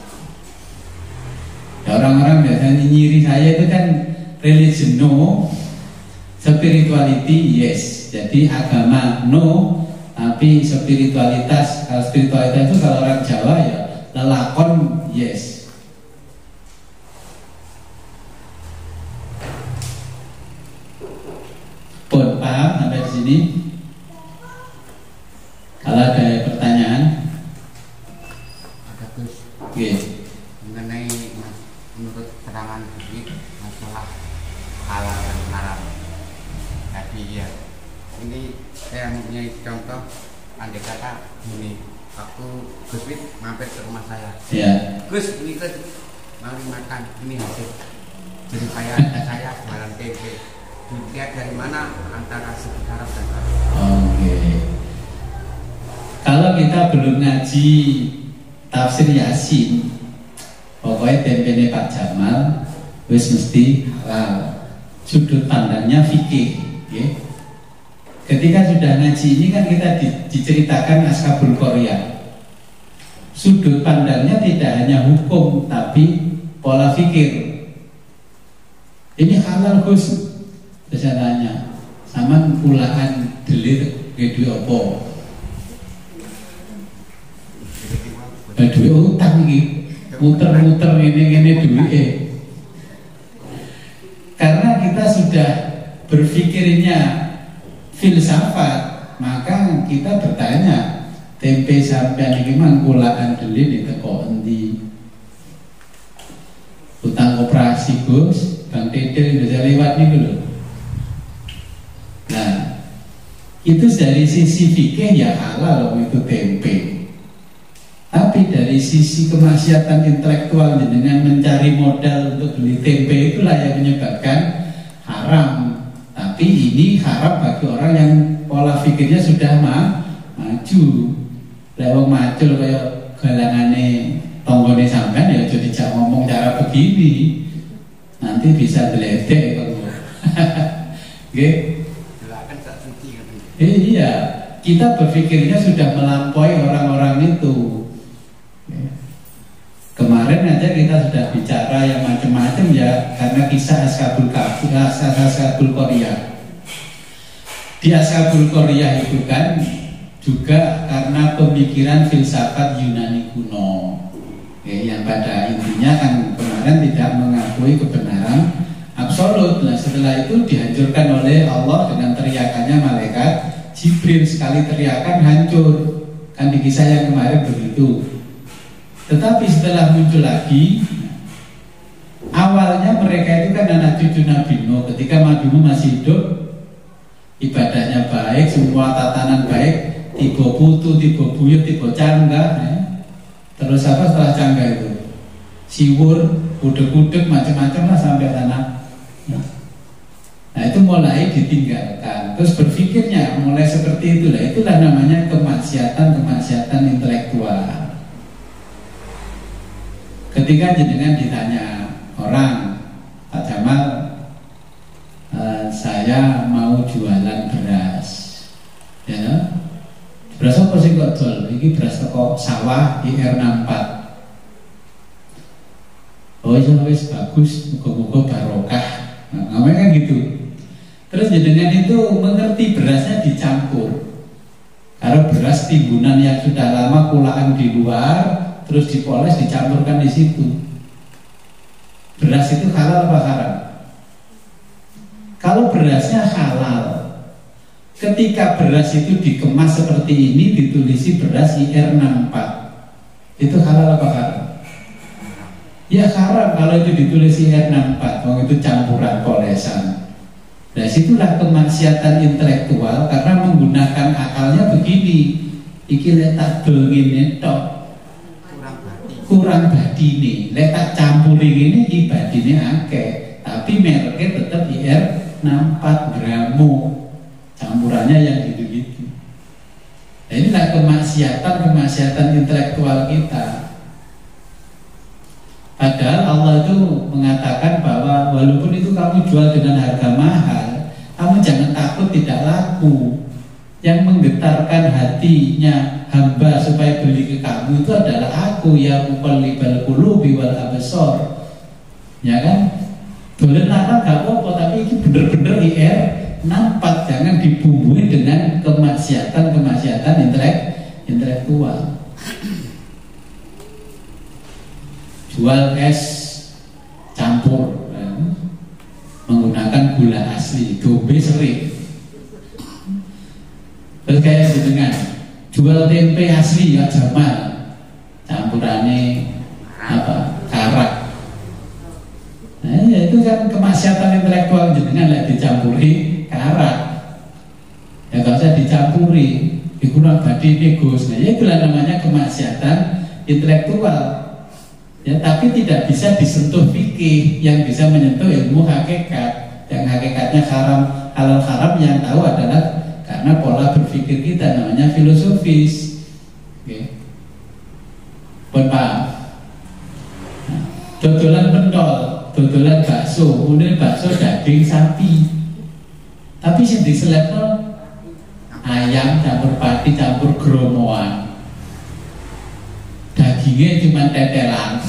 Ya, orang-orang biasanya nyiri saya itu kan religion no, spirituality yes. Jadi agama no, tapi spiritualitas kalau spiritualitas itu kalau orang Jawa ya lelakon yes. Pun paham sampai di sini? Kalau ada pertanyaan, ada Gus Oke. mengenai menurut keterangan ini masalah halal dan haram. Tadi ya, ini saya mempunyai contoh andai kata ini waktu Gus Wid mampir ke rumah saya. Ya. Gus ini Gus mari makan ini hasil jadi saya saya jualan tempe dilihat dari mana antara segi Arab dan Arab. Oke. Kalau kita belum ngaji tafsir Yasin, pokoknya tempene Pak Jamal wis mesti halal. Sudut pandangnya fikih, ya. Ketika sudah ngaji ini kan kita di, diceritakan Askabul Korea. Sudut pandangnya tidak hanya hukum tapi pola fikir. Ini halal Gus, Terus tanya, sama pulaan delir ke duit apa? Utang ini, muter-muter ini ini duit eh. Karena kita sudah berpikirnya filsafat, maka kita bertanya, tempe sampai ini mangkulaan delir itu kok endi? Utang operasi Gus, Bang Titil bisa lewat nih dulu. Nah, itu dari sisi fikih ya halal itu tempe. Tapi dari sisi kemaksiatan intelektual dengan mencari modal untuk beli tempe itulah yang menyebabkan haram. Tapi ini haram bagi orang yang pola pikirnya sudah ma maju. Lewat maju kayak galangane tonggone sampean ya jadi jangan ngomong cara begini. Nanti bisa beledek kalau. Oke. Eh, iya, kita berpikirnya sudah melampaui orang-orang itu. Ya. Kemarin aja kita sudah bicara yang macam-macam ya karena kisah Askabul Kabul, Askabul Korea. Di Askabul Korea itu kan juga karena pemikiran filsafat Yunani kuno. Ya, yang pada intinya kan kemarin tidak mengakui kebenaran absolut. Nah setelah itu dihancurkan oleh Allah dengan teriakannya malaikat Jibril sekali teriakan hancur. Kan di kisah yang kemarin begitu. Tetapi setelah muncul lagi, awalnya mereka itu kan anak cucu Nabi Nuh. Ketika Nabi Nuh masih hidup, ibadahnya baik, semua tatanan baik, tiba putu, tiba buyut, tiba canggah. Ya. terus apa setelah cangga itu siwur kudek-kudek macam-macam lah sampai tanah nah itu mulai ditinggalkan. Terus berpikirnya mulai seperti itulah itulah namanya kemaksiatan kemaksiatan intelektual. Ketika jenengan ditanya orang Pak Jamal uh, saya mau jualan beras. Ya. Beras apa sih kok jual ini beras toko sawah IR64 oh iya wis bagus. Muka-muka barokah. Nah, namanya kan gitu terus jenengan itu mengerti berasnya dicampur. Karena beras timbunan yang sudah lama kulaan di luar terus dipoles dicampurkan di situ. Beras itu halal apa haram? Kalau berasnya halal ketika beras itu dikemas seperti ini ditulisi beras IR64 itu halal apa haram? Ya haram kalau itu ditulis IR64 kalau itu campuran polesan Nah situlah kemaksiatan intelektual karena menggunakan akalnya begini. Iki letak dongin netok kurang badine lek tak campuri ini i badine akeh. Tapi mereknya tetap IR 64 gramo campurannya yang gitu-gitu. Nah, inilah kemaksiatan kemaksiatan intelektual kita padahal Allah itu mengatakan bahwa walaupun itu kamu jual dengan harga mahal kamu jangan takut tidak laku yang menggetarkan hatinya hamba supaya beli ke kamu itu adalah aku yang mukallibal qulubi wal absor. Ya kan? Boleh larang gak apa-apa tapi ini bener-bener IR nampak jangan dibumbui dengan kemaksiatan-kemaksiatan intelek intelektual. Jual es campur kan? menggunakan gula asli, gobe sering Terus kayak dengan jual tempe asli ya jamal campurannya apa karak. Nah, ya itu kan kemaksiatan intelektual jenengan lah dicampuri karak. Ya kalau saya dicampuri dikurang badi negus. Nah, ya itulah namanya kemaksiatan intelektual. Ya, tapi tidak bisa disentuh fikih yang bisa menyentuh ilmu hakikat. Yang hakikatnya haram halal haram yang tahu adalah karena pola berpikir kita namanya filosofis. Buat paham? Dodolan pentol, dodolan bakso, kemudian bakso daging sapi. Tapi sing diselebno ayam campur pati campur gromoan. Dagingnya cuma tetelan.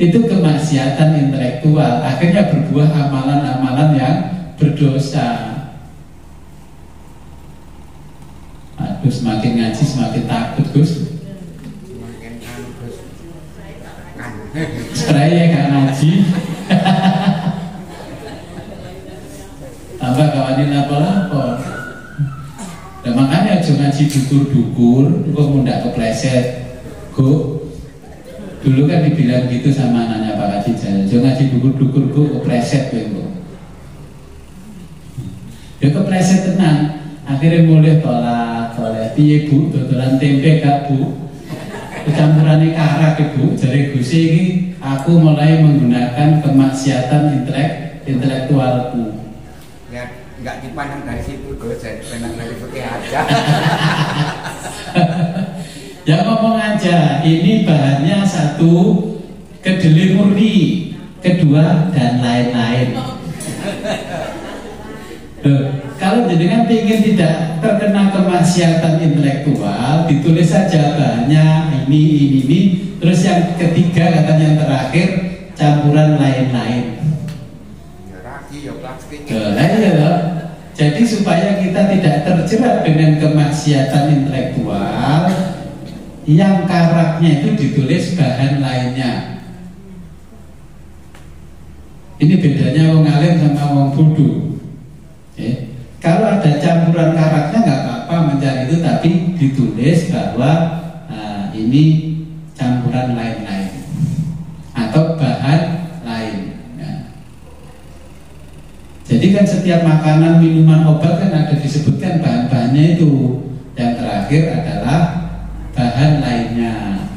Itu kemaksiatan intelektual. Akhirnya berbuah amalan-amalan yang berdosa. Aduh semakin ngaji semakin takut Gus Saya gak ngaji Tambah kawanin lapor-lapor Nah makanya aja ngaji dukur-dukur Kok mudah kepleset? Go Dulu kan dibilang gitu sama anaknya Pak Haji Jaya. Jangan ngaji dukur-dukur go kepleset Go Ya kepleset tenang akhirnya mulai tolak tolak. Piye bu? Dodolan tempe gak bu? Kecampurannya karak ibu jadi gusi ini aku mulai menggunakan kemaksiatan intelek intelektualku nggak dipandang dari situ saya pandang dari putih aja ya ngomong aja ini bahannya satu kedelai murni kedua dan lain-lain kalau jenengan ingin tidak terkena kemaksiatan intelektual, ditulis saja bahannya ini, ini, ini. Terus yang ketiga katanya yang terakhir campuran lain-lain. Ya, ya, Jadi supaya kita tidak terjerat dengan kemaksiatan intelektual, yang karaknya itu ditulis bahan lainnya. Ini bedanya wong alim sama wong bodoh. Ya. Kalau ada campuran karaknya nggak apa-apa mencari itu, tapi ditulis bahwa uh, ini campuran lain-lain atau bahan lain. Ya. Jadi kan setiap makanan, minuman, obat kan ada disebutkan bahan-bahannya itu. Yang terakhir adalah bahan lainnya.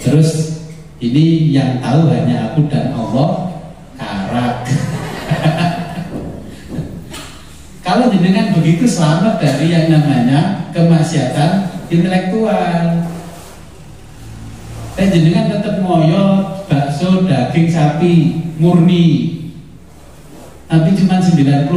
Terus ini yang tahu hanya aku dan Allah karak. Kalau jenengan begitu selamat dari yang namanya kemaksiatan intelektual. Dan jenengan tetap ngoyo bakso daging sapi murni. Tapi cuma 90%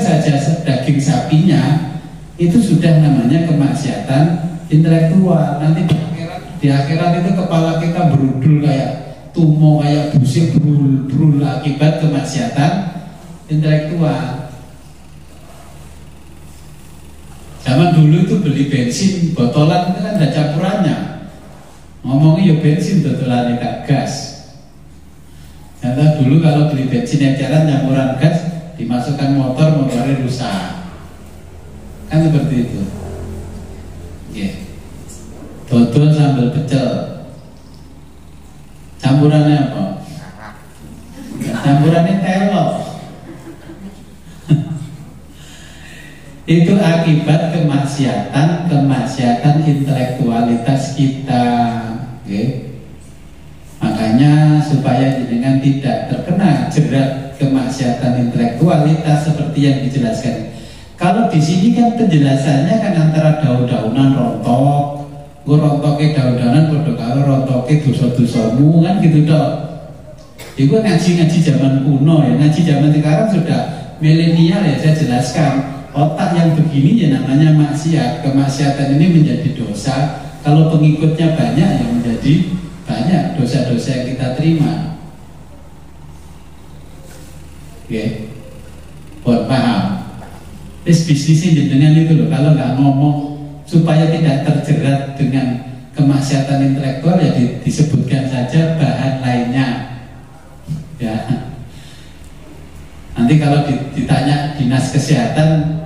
saja daging sapinya itu sudah namanya kemaksiatan intelektual. Nanti di akhirat, di akhirat itu kepala kita berudul kayak tumo kayak busik berul, berul akibat kemaksiatan intelektual. Zaman dulu itu beli bensin botolan itu kan ada campurannya. Ngomongnya ya bensin botolan gak gas. Karena dulu kalau beli bensin eceran campuran gas dimasukkan motor motornya rusak. Kan seperti itu. Yeah. Dodol sambal pecel. Campurannya apa? Campurannya telok. itu akibat kemaksiatan kemaksiatan intelektualitas kita okay? Makanya supaya jenengan tidak terkena jerat kemaksiatan intelektualitas seperti yang dijelaskan. Kalau di sini kan penjelasannya kan antara daun-daunan rontok. Gue rontoknya daun-daunan bodoh kalau rontoknya dosa-dosamu kan gitu dok itu ngaji-ngaji zaman kuno ya ngaji zaman sekarang sudah milenial ya saya jelaskan. Otak yang begini ya namanya maksiat. Kemaksiatan ini menjadi dosa. Kalau pengikutnya banyak ya menjadi banyak dosa-dosa yang kita terima. Oke? Buat paham. Terus bisnisnya dengan itu loh kalau nggak ngomong supaya tidak terjerat dengan kemaksiatan intelektual ya disebutkan saja bahan lainnya. Ya. Nanti kalau ditanya dinas kesehatan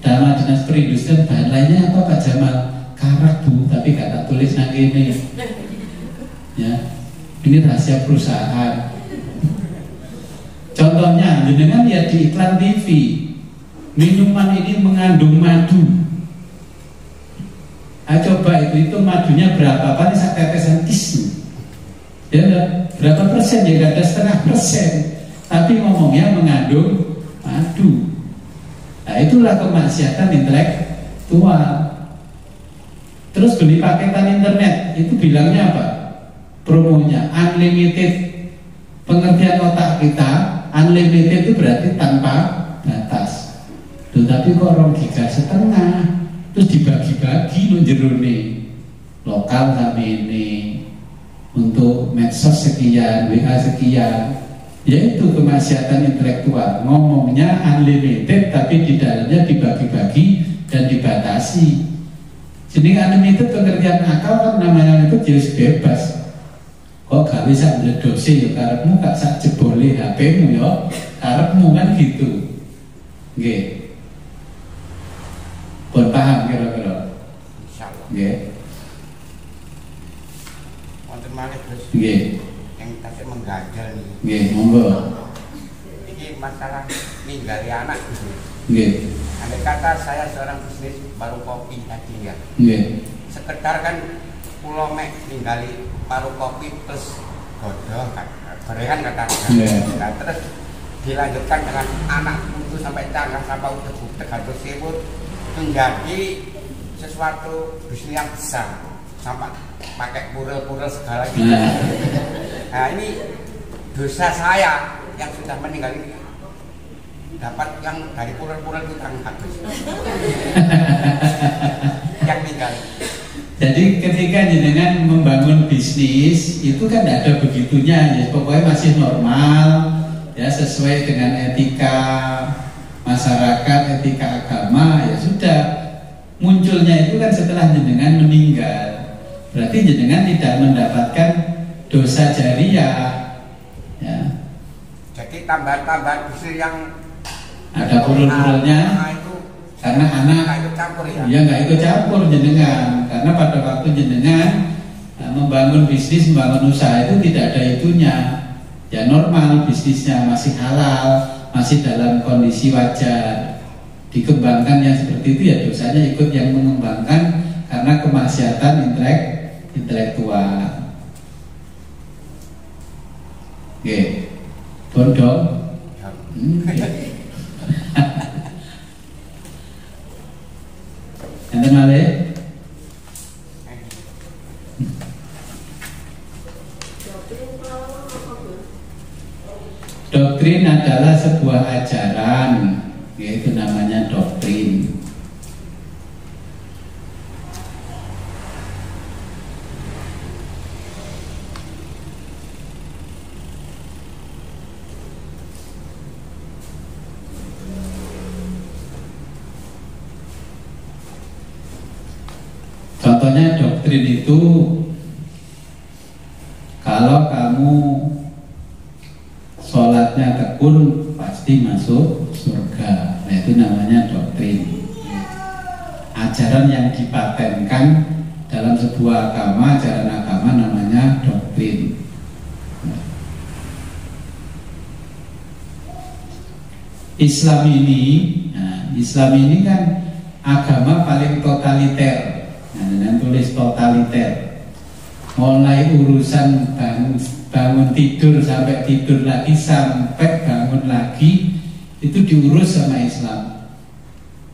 dalam dinas perindustrian bahan lainnya apa Pak Jamal? Karak bu, tapi gak tak tulis nang ini. Ya, ini rahasia perusahaan. Contohnya, jenengan lihat di iklan TV, minuman ini mengandung madu. Ayo coba itu itu madunya berapa? Paling sak tetesan tisu. Ya, berapa persen ya? Gak ada setengah persen. Tapi ngomongnya mengandung madu. Nah itulah kemaksiatan intelektual. Terus beli paketan internet itu bilangnya apa? Promonya unlimited. Pengertian otak kita unlimited itu berarti tanpa batas. Tetapi kok orang giga setengah? Terus dibagi-bagi nunjerone lokal kami ini. Untuk medsos sekian, WA sekian, yaitu kemaksiatan intelektual. Ngomongnya unlimited tapi di dalamnya dibagi-bagi dan dibatasi. Jadi unlimited pengertian akal kan namanya itu jelas bebas kok gak bisa meledosi ya karepmu gak sak jebole HP-mu ya karepmu kan gitu oke pun paham kira-kira oke Wonten malih Gus. Nggih tasik mengganjal nih. Nggih, monggo. Ini masalah ninggali anak gitu. Nggih. Andai kata saya seorang bisnis baru kopi tadi ya. Nggih. Sekedar kan pulau mek ninggali paru kopi terus godoh kan. Gorengan kata Nggih. Nah, terus dilanjutkan dengan anak itu sampai canggah sampai udah bukti harus sibuk menjadi sesuatu bisnis yang besar sampai pakai pura-pura segala gitu. Nah. nah ini dosa saya yang sudah meninggal ini dapat yang dari pura-pura itu kan habis yang tinggal. Jadi ketika jenengan membangun bisnis itu kan tidak ada begitunya. Ya pokoknya masih normal ya sesuai dengan etika masyarakat etika agama ya sudah. Munculnya itu kan setelah jenengan meninggal. Berarti jenengan tidak mendapatkan dosa jariah ya. Jadi tambahan-tambahan bisnis yang ada purul-purulnya nah, karena anak nggak ikut campur ya? Ya nggak ikut campur jenengan. Karena pada waktu jenengan nah, membangun bisnis membangun usaha itu tidak ada itunya. Ya normal bisnisnya masih halal masih dalam kondisi wajar. Dikembangkan yang seperti itu ya dosanya ikut yang mengembangkan karena karena kemaksiatan intelek intelektual. Oke, bodoh. Hmm, Doktrin adalah sebuah ajaran, yaitu namanya doktrin. Doktrin itu kalau kamu sholatnya tekun pasti masuk surga. Nah itu namanya doktrin. Ajaran yang dipatenkan dalam sebuah agama, ajaran agama namanya doktrin. Islam ini, nah, Islam ini kan agama paling totaliter. Dengan tulis totaliter. Mulai urusan bangun, bangun tidur sampai tidur lagi sampai bangun lagi itu diurus sama Islam.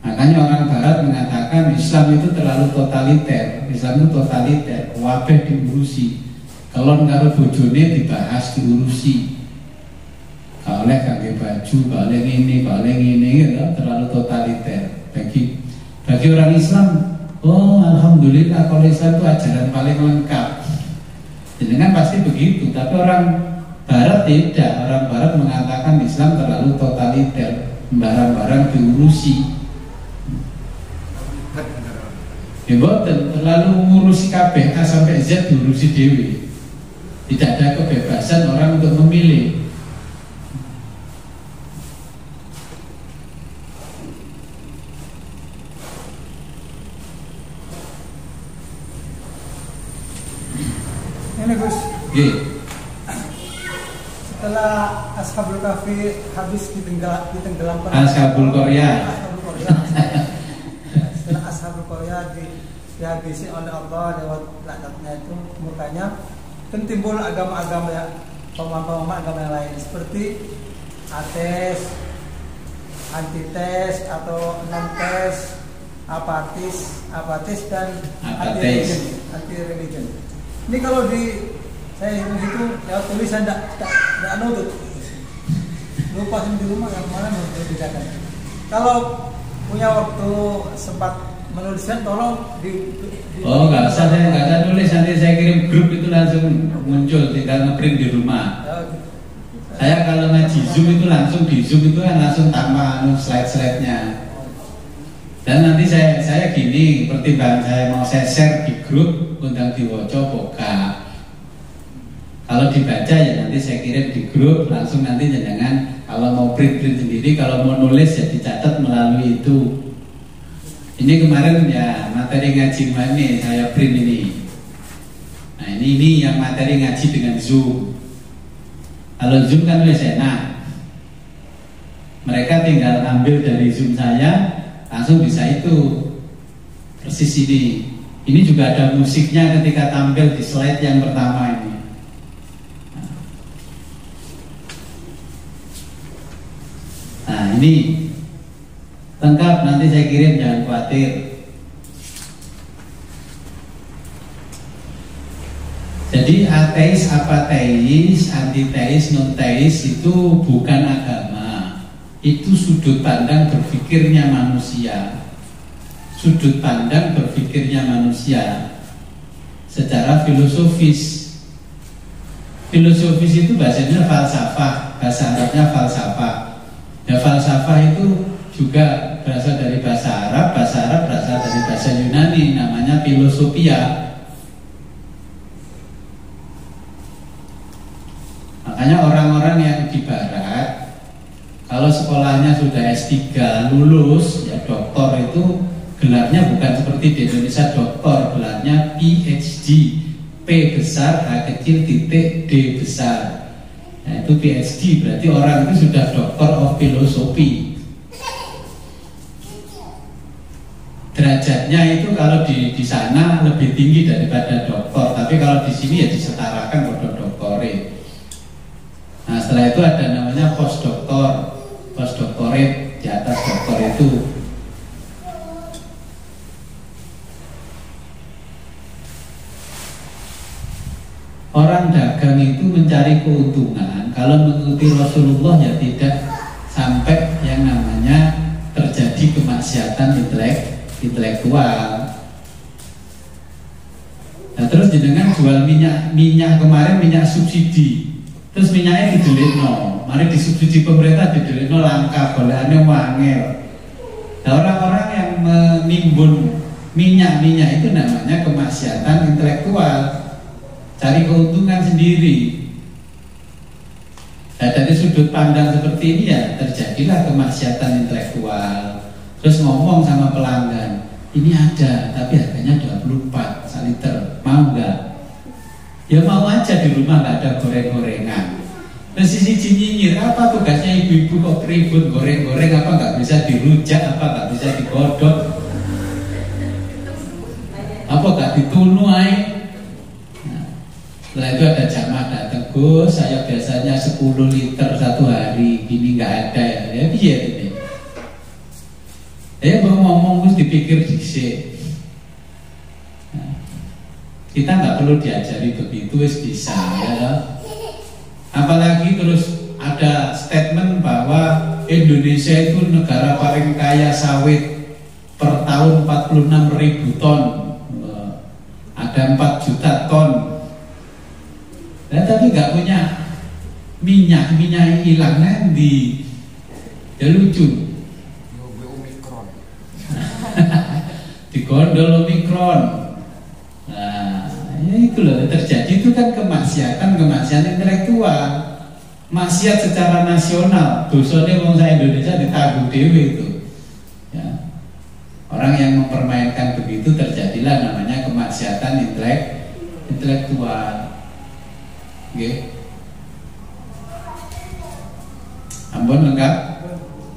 Makanya orang Barat mengatakan Islam itu terlalu totaliter. Islam itu totaliter, wabah diurusi. Kalau nggak bojone dibahas diurusi. Oleh kaki baju, kalau ini, kalau ini, gitu, terlalu totaliter. Bagi bagi orang Islam, oh alhamdulillah kalau Islam itu ajaran paling lengkap. Kan pasti begitu, tapi orang Barat tidak. Orang Barat mengatakan Islam terlalu totaliter, barang-barang diurusi. Ya terlalu mengurusi A sampai Z diurusi dewi. Tidak ada kebebasan orang untuk memilih. Ini Setelah Ashabul Kahfi habis ditenggelam, ditenggelamkan Ashabul Korea. Ashabul Korea. setelah Ashabul Korea di, dihabisi oleh Allah lewat laknatnya itu mukanya kan timbul agama-agama ya pemahaman agama yang lain seperti ateis, antites atau non tes, apatis, apatis dan anti religion, anti religion. Ini kalau di saya hitung itu ya tulisan tidak tidak nutut. Lupa sih di rumah yang mana harus dibedakan. Kalau punya waktu sempat menuliskan tolong di, di Oh nggak usah saya nggak usah nulis nanti saya kirim grup itu langsung muncul tinggal ngeprint di rumah. Ya, gitu. Saya kalau ngaji zoom itu langsung di zoom itu kan langsung tambah anu slide-slide-nya. Dan nanti saya saya gini pertimbangan saya mau saya share di grup undang diwoco boga. Kalau dibaca ya nanti saya kirim di grup langsung nanti jangan kalau mau print print sendiri kalau mau nulis ya dicatat melalui itu. Ini kemarin ya materi ngaji mana saya print ini. Nah ini ini yang materi ngaji dengan zoom. Kalau zoom kan lebih enak. Mereka tinggal ambil dari zoom saya langsung bisa itu persis ini. Ini juga ada musiknya ketika tampil di slide yang pertama ini. Ini lengkap nanti saya kirim jangan khawatir. Jadi ateis, apateis, antiteis, non-teis itu bukan agama. Itu sudut pandang berpikirnya manusia. Sudut pandang berpikirnya manusia secara filosofis. Filosofis itu bahasanya falsafah, bahasa Arabnya falsafah. Ya falsafah itu juga berasal dari bahasa Arab, bahasa Arab berasal dari bahasa Yunani namanya filosofia. Makanya orang-orang yang di barat kalau sekolahnya sudah S3 lulus ya doktor itu gelarnya bukan seperti di Indonesia doktor, gelarnya PhD. P besar, H kecil, titik, D besar. Nah, itu PhD berarti orang itu sudah doktor of philosophy. derajatnya itu kalau di di sana lebih tinggi daripada doktor, tapi kalau di sini ya disetarakan pada doktore. Nah setelah itu ada namanya postdoktor, postdoktorit di atas doktor itu. Orang dagang itu mencari keuntungan Kalau mengikuti Rasulullah ya tidak sampai yang namanya terjadi kemaksiatan intelek intelektual. Nah terus jenengan jual minyak minyak kemarin minyak subsidi, terus minyaknya no, mari disubsidi pemerintah no langka, bolehane wangel. Nah orang-orang yang menimbun minyak-minyak itu namanya kemaksiatan intelektual, cari keuntungan sendiri. Nah dari sudut pandang seperti ini ya terjadilah kemaksiatan intelektual Terus ngomong sama pelanggan, ini ada, tapi harganya 24 saliter, mau nggak? Ya mau aja di rumah nggak ada goreng-gorengan. Nah sisi nyinyir, apa tugasnya ibu-ibu kok ribut goreng-goreng apa nggak bisa dirujak, apa nggak bisa digodok, apa nggak ditunu? Setelah itu ada jamaah datang, Gus, saya biasanya 10 liter satu hari, gini nggak ada ya, ya iya ini. Eh mau ngomong terus dipikir. Nah, kita nggak perlu diajari begitu, wis bisa ya. Apalagi terus ada statement bahwa Indonesia itu negara paling kaya sawit per tahun 46 ribu ton ada 4 juta ton nah, tapi nggak punya minyak minyak hilang nanti ya lucu. Digondol omikron nah ya itu loh terjadi itu kan kemaksiatan kemaksiatan intelektual. Maksiat secara nasional. Dosanya orang saya Indonesia ditanggung dewi itu. Ya. orang yang mempermainkan begitu terjadilah namanya kemaksiatan intelek intelektual okay. Ambon lengkap?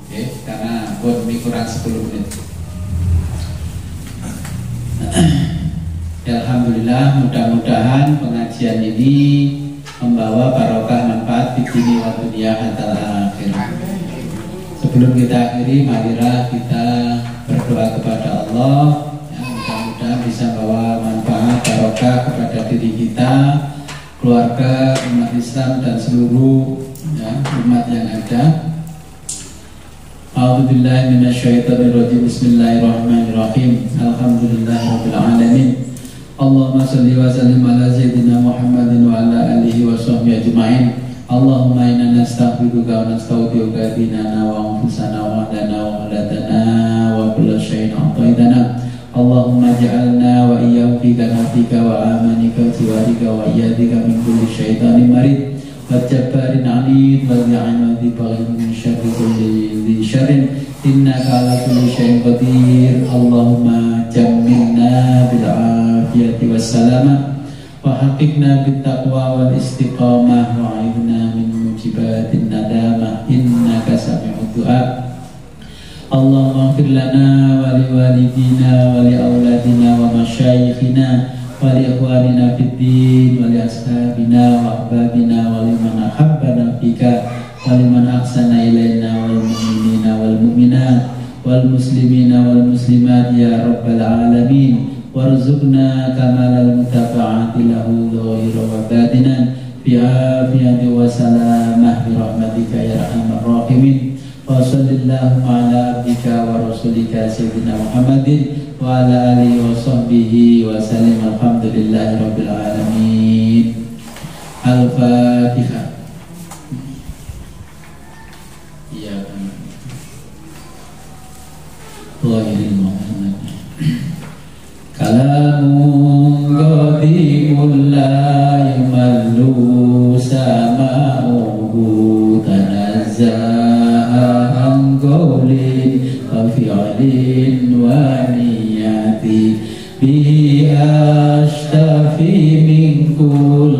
Okay, karena buat ini kurang 10 menit. Alhamdulillah mudah-mudahan pengajian ini membawa barokah manfaat di sini wa dunia antara akhir. Sebelum kita akhiri, marilah kita berdoa kepada Allah yang mudah-mudahan bisa bawa manfaat barokah kepada diri kita, keluarga umat Islam dan seluruh ya, umat yang ada. A'udzubillahi minasyaitonirrajim. Bismillahirrahmanirrahim. Alhamdulillahirobbilalamin. Allahumma shalli wa sallim ala sayyidina Muhammadin wa ala alihi wa sahbihi ajma'in. Allahumma inna nastaghfiruka wa nastaghfiruka dinana wa anfusana wa ahlana wa waladana wa kulli syai'in ataitana. اللهم اجعلنا وإياك في كنفك وآمنك وسوارك وإيادك من كل شيطان مريض والجبار عنيد واللعن وذي بغي من شر كل ذي شر إنك على كل شيء قدير اللهم جملنا بالعافية والسلامة وحققنا بالتقوى والاستقامة وعيدنا من موجبات الندامة إنك سميع الدعاء اللهم اغفر لنا ولوالدينا ولأولادنا ومشايخنا ولإخواننا في الدين ولأصحابنا وأحبابنا ولمن أحبنا فيك ولمن أحسن إلينا والمؤمنين والمؤمنات والمسلمين والمسلمات يا رب العالمين وارزقنا كمال المتابعة له ظاهرا وباطنا بعافية وسلامة برحمتك يا أرحم الراحمين وصل اللهم على عبدك ورسولك سيدنا محمد وعلى آله وصحبه وسلم الحمد لله رب العالمين الفاتحة يا غير المحمد كلام قديم لا يمل سماؤه تنزه وفعل ونية به أشتفي من كل